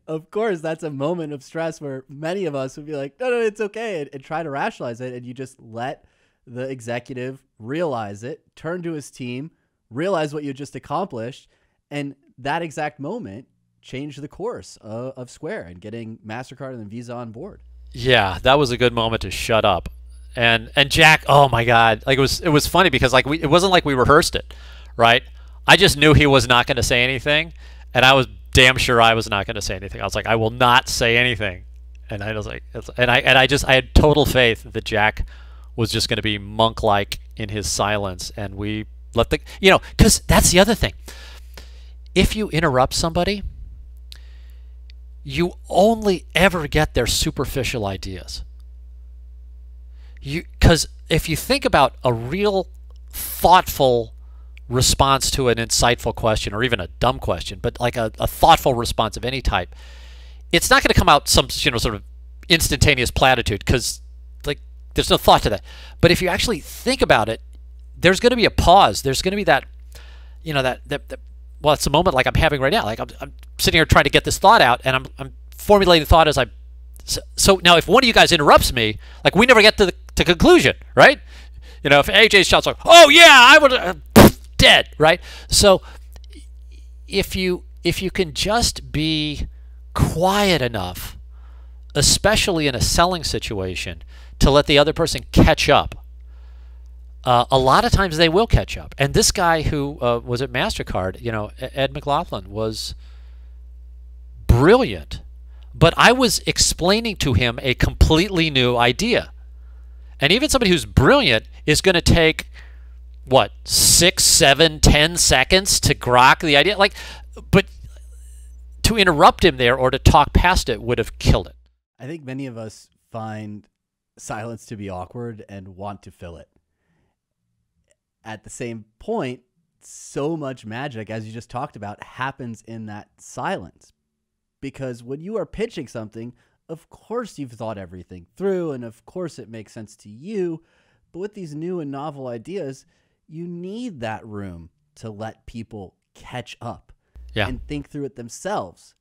of course, that's a moment of stress where many of us would be like, no, no, it's okay, and, and try to rationalize it. And you just let the executive realize it, turn to his team, realize what you just accomplished. And that exact moment changed the course of, of Square and getting MasterCard and Visa on board. Yeah, that was a good moment to shut up and and Jack, oh my God, like it was it was funny because like we it wasn't like we rehearsed it, right? I just knew he was not going to say anything, and I was damn sure I was not going to say anything. I was like, I will not say anything, and I was like, and I and I just I had total faith that Jack was just going to be monk-like in his silence, and we let the you know because that's the other thing. If you interrupt somebody, you only ever get their superficial ideas you because if you think about a real thoughtful response to an insightful question or even a dumb question, but like a, a thoughtful response of any type, it's not going to come out some you know sort of instantaneous platitude because like there's no thought to that. But if you actually think about it, there's going to be a pause. There's going to be that you know that, that, that well, it's a moment like I'm having right now. Like I'm, I'm sitting here trying to get this thought out, and I'm, I'm formulating the thought as I. So, so now, if one of you guys interrupts me, like we never get to the to conclusion, right? You know, if AJ shouts like, "Oh yeah, I would," uh, dead, right? So if you if you can just be quiet enough, especially in a selling situation, to let the other person catch up. Uh, a lot of times they will catch up. And this guy who uh, was at Mastercard, you know, Ed McLaughlin, was brilliant. But I was explaining to him a completely new idea. And even somebody who's brilliant is going to take what six, seven, ten seconds to grok the idea. Like, but to interrupt him there or to talk past it would have killed it. I think many of us find silence to be awkward and want to fill it. At the same point, so much magic, as you just talked about, happens in that silence. Because when you are pitching something, of course you've thought everything through and of course it makes sense to you. But with these new and novel ideas, you need that room to let people catch up yeah. and think through it themselves.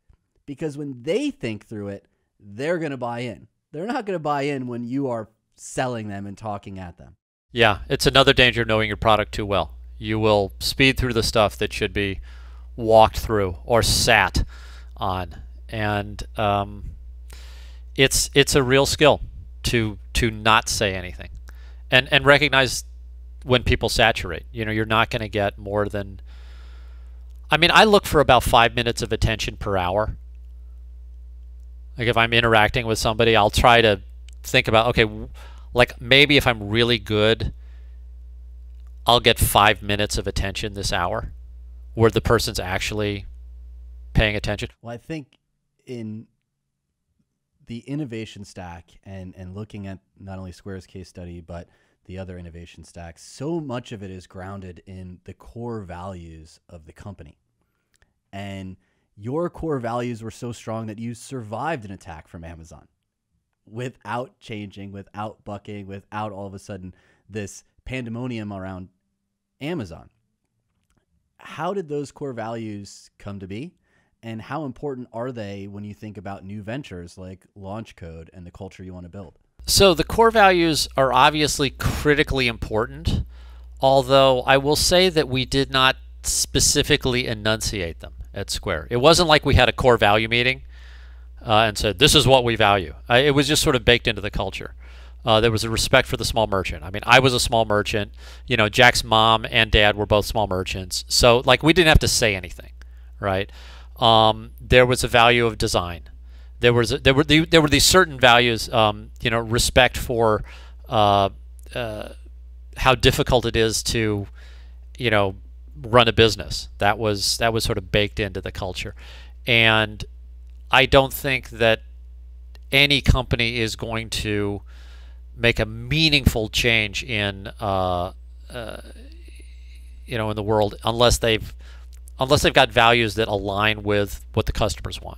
Because when they think through it, they're going to buy in. They're not going to buy in when you are selling them and talking at them. Yeah, it's another danger of knowing your product too well. You will speed through the stuff that should be walked through or sat on. And um, it's it's a real skill to to not say anything and and recognize when people saturate you know you're not going to get more than i mean i look for about five minutes of attention per hour like if i'm interacting with somebody i'll try to think about okay like maybe if I'm really good, I'll get five minutes of attention this hour where the person's actually paying attention. Well, I think in the innovation stack and, and looking at not only Square's case study, but the other innovation stacks, so much of it is grounded in the core values of the company. And your core values were so strong that you survived an attack from Amazon without changing, without bucking, without all of a sudden this pandemonium around Amazon. How did those core values come to be? And how important are they when you think about new ventures like LaunchCode and the culture you want to build? So the core values are obviously critically important, although I will say that we did not specifically enunciate them at Square. It wasn't like we had a core value meeting uh, and said, this is what we value. It was just sort of baked into the culture. Uh, there was a respect for the small merchant. I mean, I was a small merchant. You know, Jack's mom and dad were both small merchants. So, like, we didn't have to say anything, right? Um, there was a value of design. There was there were the, there were these certain values. Um, you know, respect for uh, uh, how difficult it is to, you know, run a business. That was that was sort of baked into the culture, and I don't think that any company is going to make a meaningful change in uh, uh, you know in the world unless they've unless they've got values that align with what the customers want.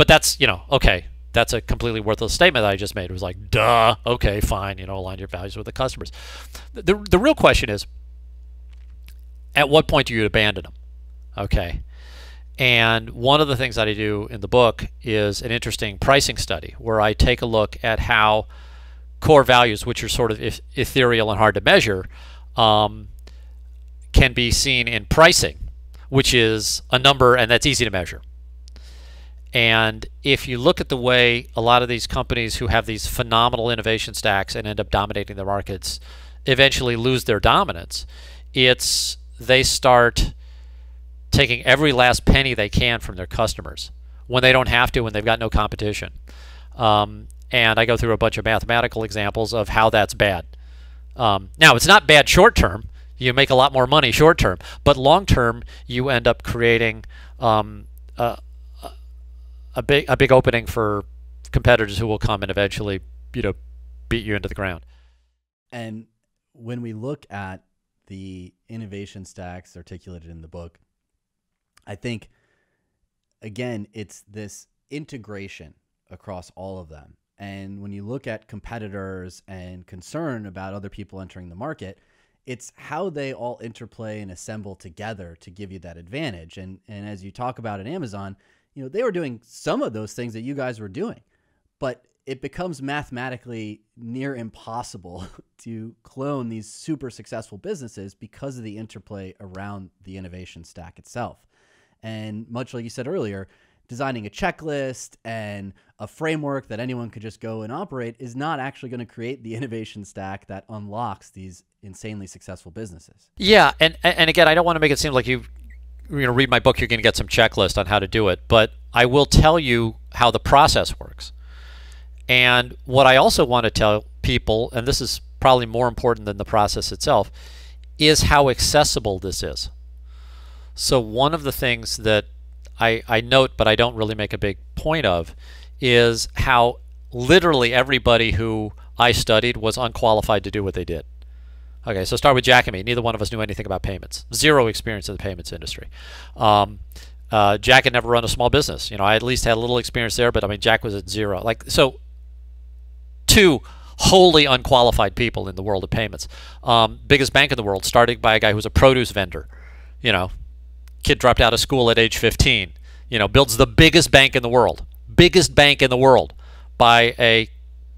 But that's you know okay that's a completely worthless statement that I just made. It was like duh okay fine you know align your values with the customers. The the real question is at what point do you abandon them? Okay. And one of the things that I do in the book is an interesting pricing study where I take a look at how core values, which are sort of ethereal and hard to measure, um, can be seen in pricing, which is a number and that's easy to measure. And if you look at the way a lot of these companies who have these phenomenal innovation stacks and end up dominating their markets eventually lose their dominance, it's they start taking every last penny they can from their customers when they don't have to, when they've got no competition. Um, and I go through a bunch of mathematical examples of how that's bad. Um, now, it's not bad short term. You make a lot more money short term, but long term, you end up creating um, a big a big opening for competitors who will come and eventually, you know, beat you into the ground. And when we look at the innovation stacks articulated in the book, I think again, it's this integration across all of them. And when you look at competitors and concern about other people entering the market, it's how they all interplay and assemble together to give you that advantage. And and as you talk about at Amazon, you know, they were doing some of those things that you guys were doing. But it becomes mathematically near impossible to clone these super successful businesses because of the interplay around the innovation stack itself. And much like you said earlier, designing a checklist and a framework that anyone could just go and operate is not actually going to create the innovation stack that unlocks these insanely successful businesses. Yeah, and and again, I don't want to make it seem like you you know read my book you're going to get some checklist on how to do it, but I will tell you how the process works. And what I also want to tell people, and this is probably more important than the process itself, is how accessible this is. So one of the things that I, I note, but I don't really make a big point of, is how literally everybody who I studied was unqualified to do what they did. Okay, so start with Jack and me. Neither one of us knew anything about payments. Zero experience in the payments industry. Um, uh, Jack had never run a small business. You know, I at least had a little experience there, but I mean, Jack was at zero. Like, so two wholly unqualified people in the world of payments. Um, biggest bank in the world, started by a guy who's a produce vendor. You know, kid dropped out of school at age 15. You know, builds the biggest bank in the world, biggest bank in the world by a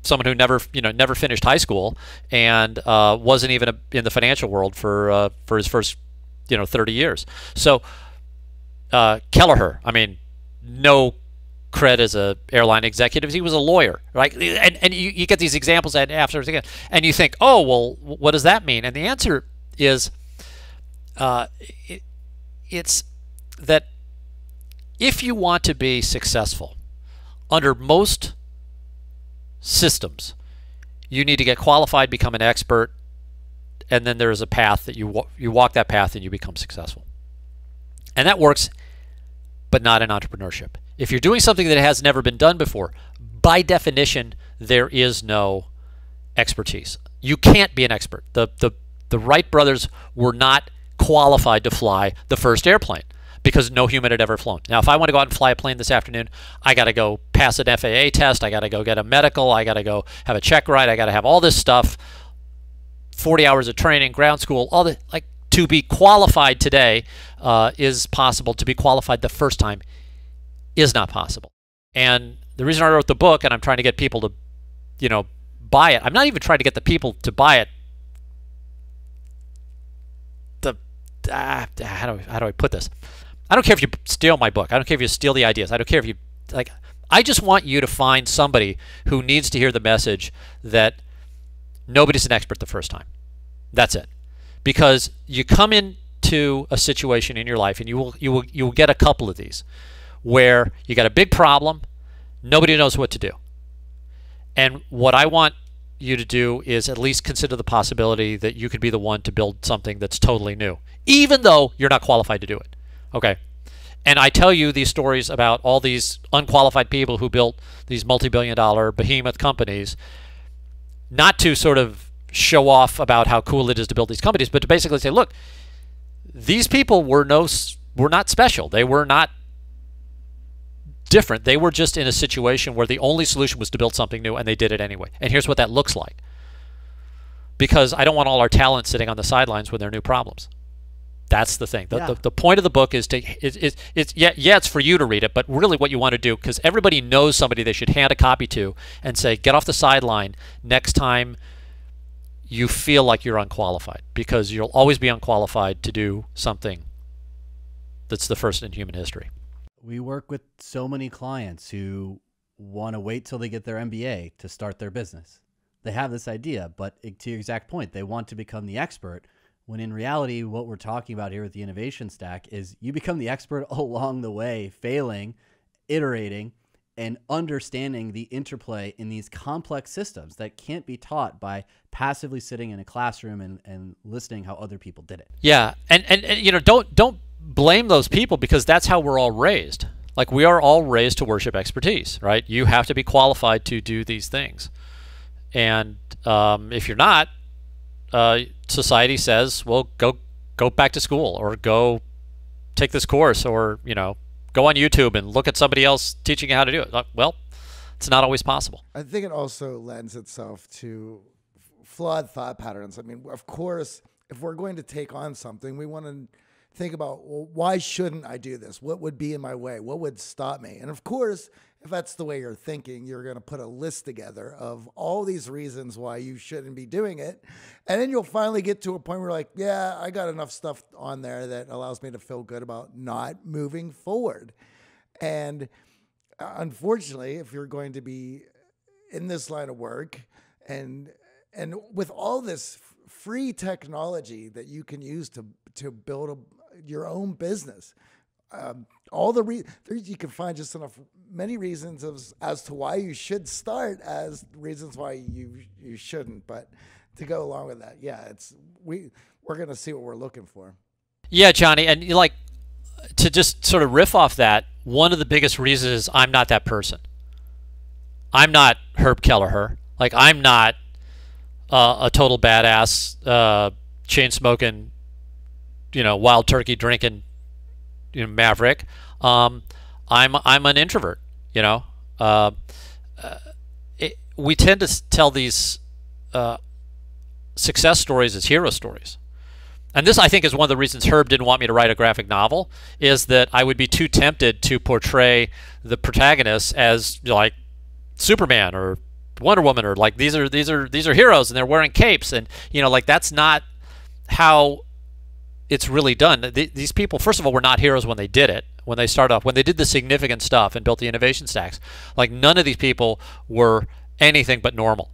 someone who never you know never finished high school and uh, wasn't even a, in the financial world for uh, for his first you know 30 years. So uh, Kelleher, I mean, no cred as a airline executive. He was a lawyer, right? And and you, you get these examples and after again, and you think, oh well, what does that mean? And the answer is, uh, it, it's that if you want to be successful under most systems, you need to get qualified, become an expert, and then there is a path that you you walk that path and you become successful. And that works, but not in entrepreneurship. If you're doing something that has never been done before, by definition, there is no expertise. You can't be an expert. The the the Wright brothers were not qualified to fly the first airplane because no human had ever flown. Now, if I want to go out and fly a plane this afternoon, I got to go pass an FAA test. I got to go get a medical. I got to go have a check ride. I got to have all this stuff. 40 hours of training, ground school, all the like to be qualified today uh, is possible. To be qualified the first time is not possible. And the reason I wrote the book and I'm trying to get people to, you know, buy it. I'm not even trying to get the people to buy it. The ah, how do I, how do I put this? I don't care if you steal my book. I don't care if you steal the ideas. I don't care if you like. I just want you to find somebody who needs to hear the message that nobody's an expert the first time. That's it. Because you come into a situation in your life and you will you will you will get a couple of these where you got a big problem, nobody knows what to do. And what I want you to do is at least consider the possibility that you could be the one to build something that's totally new, even though you're not qualified to do it. Okay. And I tell you these stories about all these unqualified people who built these multi billion dollar behemoth companies, not to sort of show off about how cool it is to build these companies, but to basically say, look, these people were no were not special. They were not different. They were just in a situation where the only solution was to build something new and they did it anyway. And here's what that looks like. Because I don't want all our talent sitting on the sidelines with their new problems. That's the thing. The, yeah. the, the, point of the book is to is, is it's yeah yeah it's for you to read it, but really what you want to do because everybody knows somebody they should hand a copy to and say get off the sideline next time you feel like you're unqualified because you'll always be unqualified to do something that's the first in human history. We work with so many clients who want to wait till they get their MBA to start their business. They have this idea, but to your exact point, they want to become the expert when in reality, what we're talking about here with the innovation stack is you become the expert along the way, failing, iterating, and understanding the interplay in these complex systems that can't be taught by passively sitting in a classroom and, and listening how other people did it. Yeah. And, and, and you know, don't don't blame those people because that's how we're all raised. Like we are all raised to worship expertise, right? You have to be qualified to do these things. And um, if you're not, uh, society says, well, go go back to school or go take this course or you know go on YouTube and look at somebody else teaching you how to do it. Uh, well, it's not always possible. I think it also lends itself to flawed thought patterns. I mean, of course, if we're going to take on something, we want to think about well, why shouldn't I do this? What would be in my way? What would stop me? And of course, if that's the way you're thinking, you're going to put a list together of all these reasons why you shouldn't be doing it. And then you'll finally get to a point where like, yeah, I got enough stuff on there that allows me to feel good about not moving forward. And uh, unfortunately, if you're going to be in this line of work and and with all this free technology that you can use to to build a, your own business, um, all the re- you can find just enough many reasons as, as to why you should start as reasons why you you shouldn't but to go along with that yeah it's we we're going to see what we're looking for yeah johnny and you like to just sort of riff off that one of the biggest reasons is i'm not that person i'm not herb kelleher like i'm not uh, a total badass uh, chain smoking you know wild turkey drinking you know, maverick. Um, I'm I'm an introvert. You know, uh, uh, it, we tend to tell these uh, success stories as hero stories. And this, I think, is one of the reasons Herb didn't want me to write a graphic novel, is that I would be too tempted to portray the protagonists as like Superman or Wonder Woman or like these are these are these are heroes and they're wearing capes and you know like that's not how it's really done. These people, first of all, were not heroes when they did it. When they started off, when they did the significant stuff and built the innovation stacks, like none of these people were anything but normal.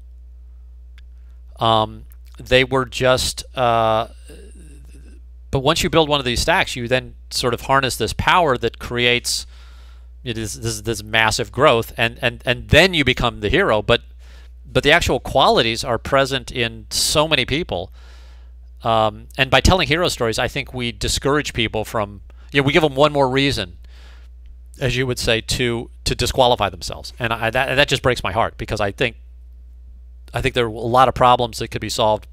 Um, they were just. Uh, but once you build one of these stacks, you then sort of harness this power that creates it is this, this massive growth, and and and then you become the hero. But but the actual qualities are present in so many people. Um, and by telling hero stories, I think we discourage people from, know, we give them one more reason, as you would say, to to disqualify themselves. And I, that that just breaks my heart because I think I think there are a lot of problems that could be solved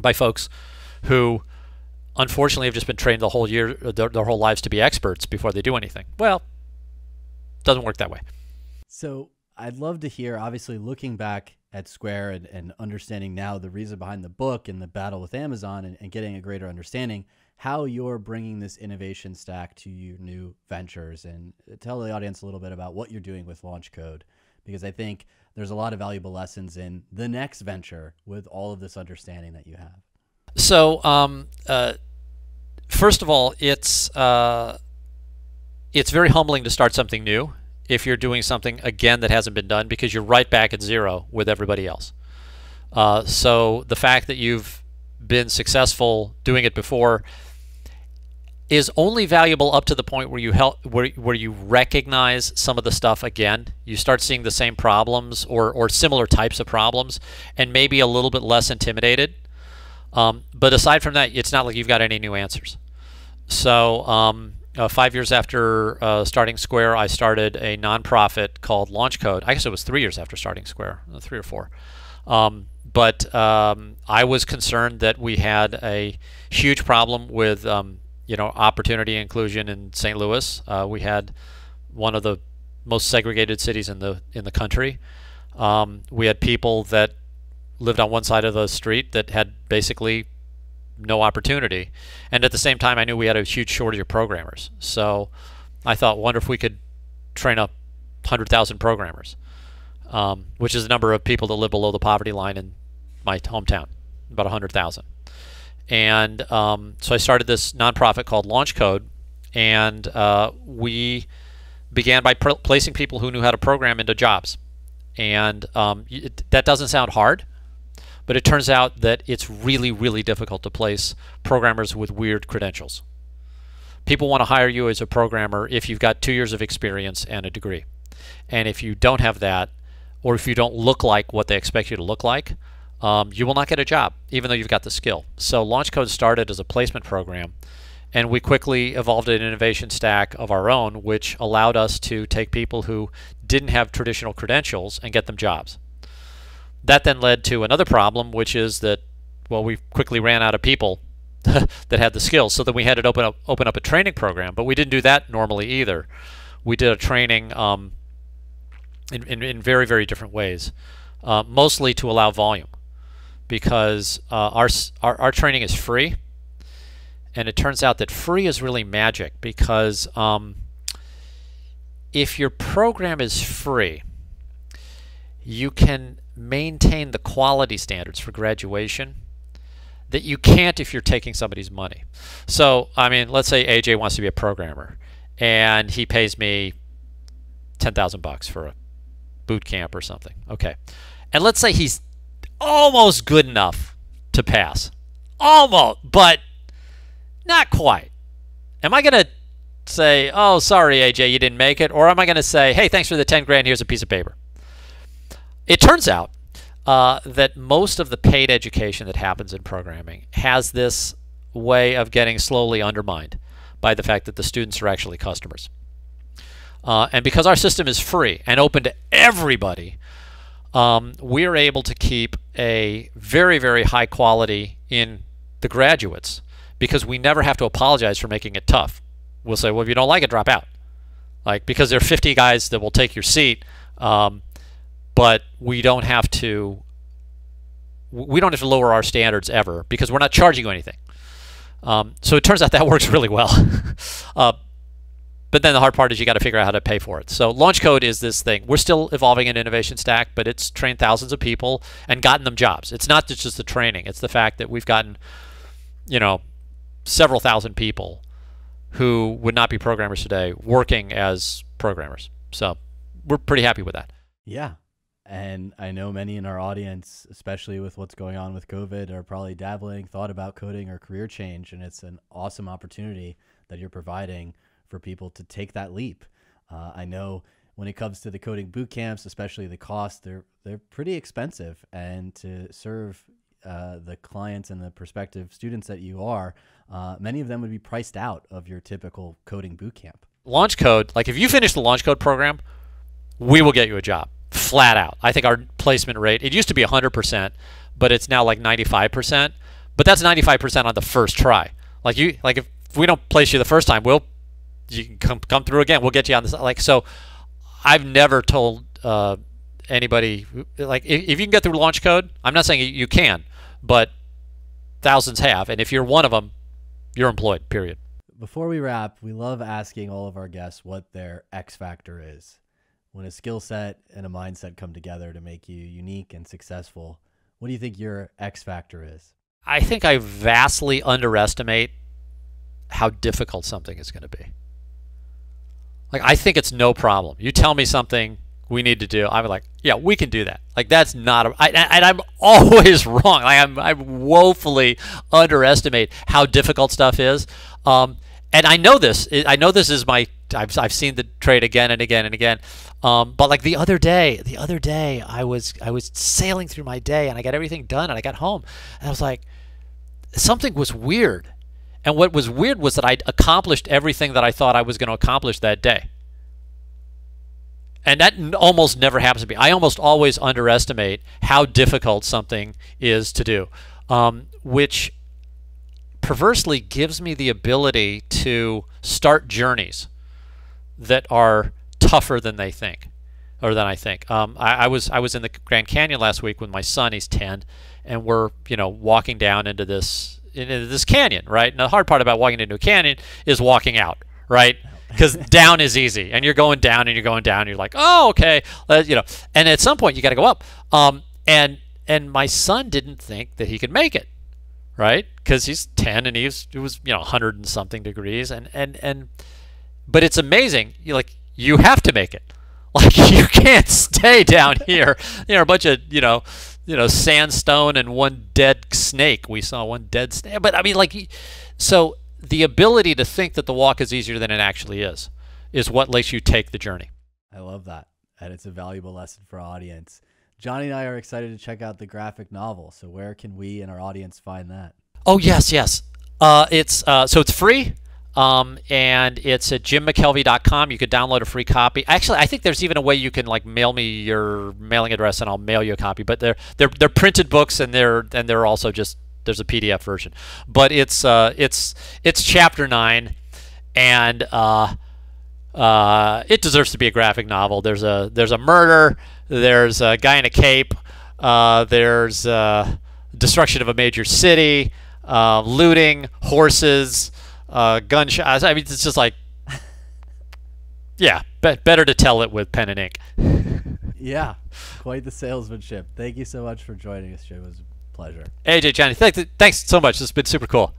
by folks who unfortunately have just been trained the whole year their, their whole lives to be experts before they do anything. Well, doesn't work that way. So I'd love to hear, obviously, looking back at Square and, and understanding now the reason behind the book and the battle with Amazon and, and getting a greater understanding, how you're bringing this innovation stack to your new ventures and tell the audience a little bit about what you're doing with Launch Code. Because I think there's a lot of valuable lessons in the next venture with all of this understanding that you have. So, um, uh, first of all, it's uh, it's very humbling to start something new if you're doing something again that hasn't been done because you're right back at zero with everybody else. Uh, so the fact that you've been successful doing it before is only valuable up to the point where you help where, where you recognize some of the stuff again you start seeing the same problems or, or similar types of problems and maybe a little bit less intimidated um, but aside from that it's not like you've got any new answers so um, uh, five years after uh, starting Square, I started a nonprofit called Launch Code. I guess it was three years after starting Square, three or four. Um, but um, I was concerned that we had a huge problem with, um, you know, opportunity inclusion in St. Louis. Uh, we had one of the most segregated cities in the in the country. Um, we had people that lived on one side of the street that had basically no opportunity. And at the same time, I knew we had a huge shortage of programmers. So I thought, wonder if we could train up 100,000 programmers, um, which is the number of people that live below the poverty line in my hometown, about 100,000. And um, so I started this nonprofit called Launch Code, and uh, we began by placing people who knew how to program into jobs. And um, it, that doesn't sound hard but it turns out that it's really, really difficult to place programmers with weird credentials. People want to hire you as a programmer if you've got two years of experience and a degree. And if you don't have that, or if you don't look like what they expect you to look like, um, you will not get a job, even though you've got the skill. So Launch Code started as a placement program, and we quickly evolved an innovation stack of our own, which allowed us to take people who didn't have traditional credentials and get them jobs that then led to another problem, which is that, well, we quickly ran out of people that had the skills. So then we had to open up, open up a training program. But we didn't do that normally either. We did a training um, in, in, in, very, very different ways, uh, mostly to allow volume because uh, our, our, our, training is free. And it turns out that free is really magic because um, if your program is free, you can maintain the quality standards for graduation that you can't if you're taking somebody's money. So, I mean, let's say AJ wants to be a programmer and he pays me 10,000 bucks for a boot camp or something. Okay. And let's say he's almost good enough to pass. Almost, but not quite. Am I going to say, "Oh, sorry AJ, you didn't make it," or am I going to say, "Hey, thanks for the 10 grand, here's a piece of paper." It turns out uh, that most of the paid education that happens in programming has this way of getting slowly undermined by the fact that the students are actually customers. Uh, and because our system is free and open to everybody, um, we're able to keep a very, very high quality in the graduates because we never have to apologize for making it tough. We'll say, well, if you don't like it, drop out. Like, because there are 50 guys that will take your seat, um, but we don't have to we don't have to lower our standards ever because we're not charging you anything. Um, so it turns out that works really well. uh, but then the hard part is you got to figure out how to pay for it. So Launch Code is this thing. We're still evolving an innovation stack, but it's trained thousands of people and gotten them jobs. It's not just the training; it's the fact that we've gotten, you know, several thousand people who would not be programmers today working as programmers. So we're pretty happy with that. Yeah, and I know many in our audience, especially with what's going on with COVID, are probably dabbling, thought about coding or career change. And it's an awesome opportunity that you're providing for people to take that leap. Uh, I know when it comes to the coding boot camps, especially the cost, they're they're pretty expensive, and to serve uh, the clients and the prospective students that you are, uh, many of them would be priced out of your typical coding boot camp. Launch code, like if you finish the launch code program, we will get you a job flat out. I think our placement rate, it used to be 100%, but it's now like 95%. But that's 95% on the first try. Like you, like if we don't place you the first time, we'll you can come come through again. We'll get you on this. Like so, I've never told uh, anybody like if, if you can get through LaunchCode. I'm not saying you can, but thousands have, and if you're one of them, you're employed. Period. Before we wrap, we love asking all of our guests what their X factor is. When a skill set and a mindset come together to make you unique and successful, what do you think your X factor is? I think I vastly underestimate how difficult something is going to be. Like I think it's no problem. You tell me something we need to do, I'm like, yeah, we can do that. Like that's not and I'm always wrong. Like I'm, I woefully underestimate how difficult stuff is. Um, and I know this. I know this is my. I've, I've seen the trade again and again and again. Um, but like the other day, the other day, I was I was sailing through my day and I got everything done and I got home and I was like, something was weird. And what was weird was that I'd accomplished everything that I thought I was going to accomplish that day. And that almost never happens to me. I almost always underestimate how difficult something is to do, um, which perversely gives me the ability to start journeys that are tougher than they think or than I think. Um, I, I, was I was in the Grand Canyon last week with my son. He's ten, and we're you know walking down into this into this canyon, right? And the hard part about walking into a canyon is walking out, right? Because down is easy, and you're going down and you're going down. And you're like, oh, okay, uh, you know. And at some point, you got to go up. Um, and and my son didn't think that he could make it, right? Because he's ten and he's it was you know 100 and something degrees, and and and. But it's amazing. You like you have to make it. Like you can't stay down here. You know, a bunch of you know you know, sandstone and one dead snake. We saw one dead snake. But I mean, like, so the ability to think that the walk is easier than it actually is is what lets you take the journey. I love that. And it's a valuable lesson for our audience. Johnny and I are excited to check out the graphic novel. So where can we and our audience find that? Oh yes, yes. Uh, it's uh, so it's free. Um, and it's at jimmckelvey.com. You could download a free copy. Actually, I think there's even a way you can like mail me your mailing address and I'll mail you a copy. But they're they're they're printed books and they're and they're also just there's a PDF version. But it's uh it's it's chapter nine, and uh, uh, it deserves to be a graphic novel. There's a there's a murder. There's a guy in a cape. Uh, there's uh, destruction of a major city. Uh, looting, horses uh, gunshots. I mean, it's just like, yeah, be- better to tell it with pen and ink. yeah, quite the salesmanship. Thank you so much for joining us, Jim. It was a pleasure. AJ, Johnny, th- thanks so much. This has been super cool.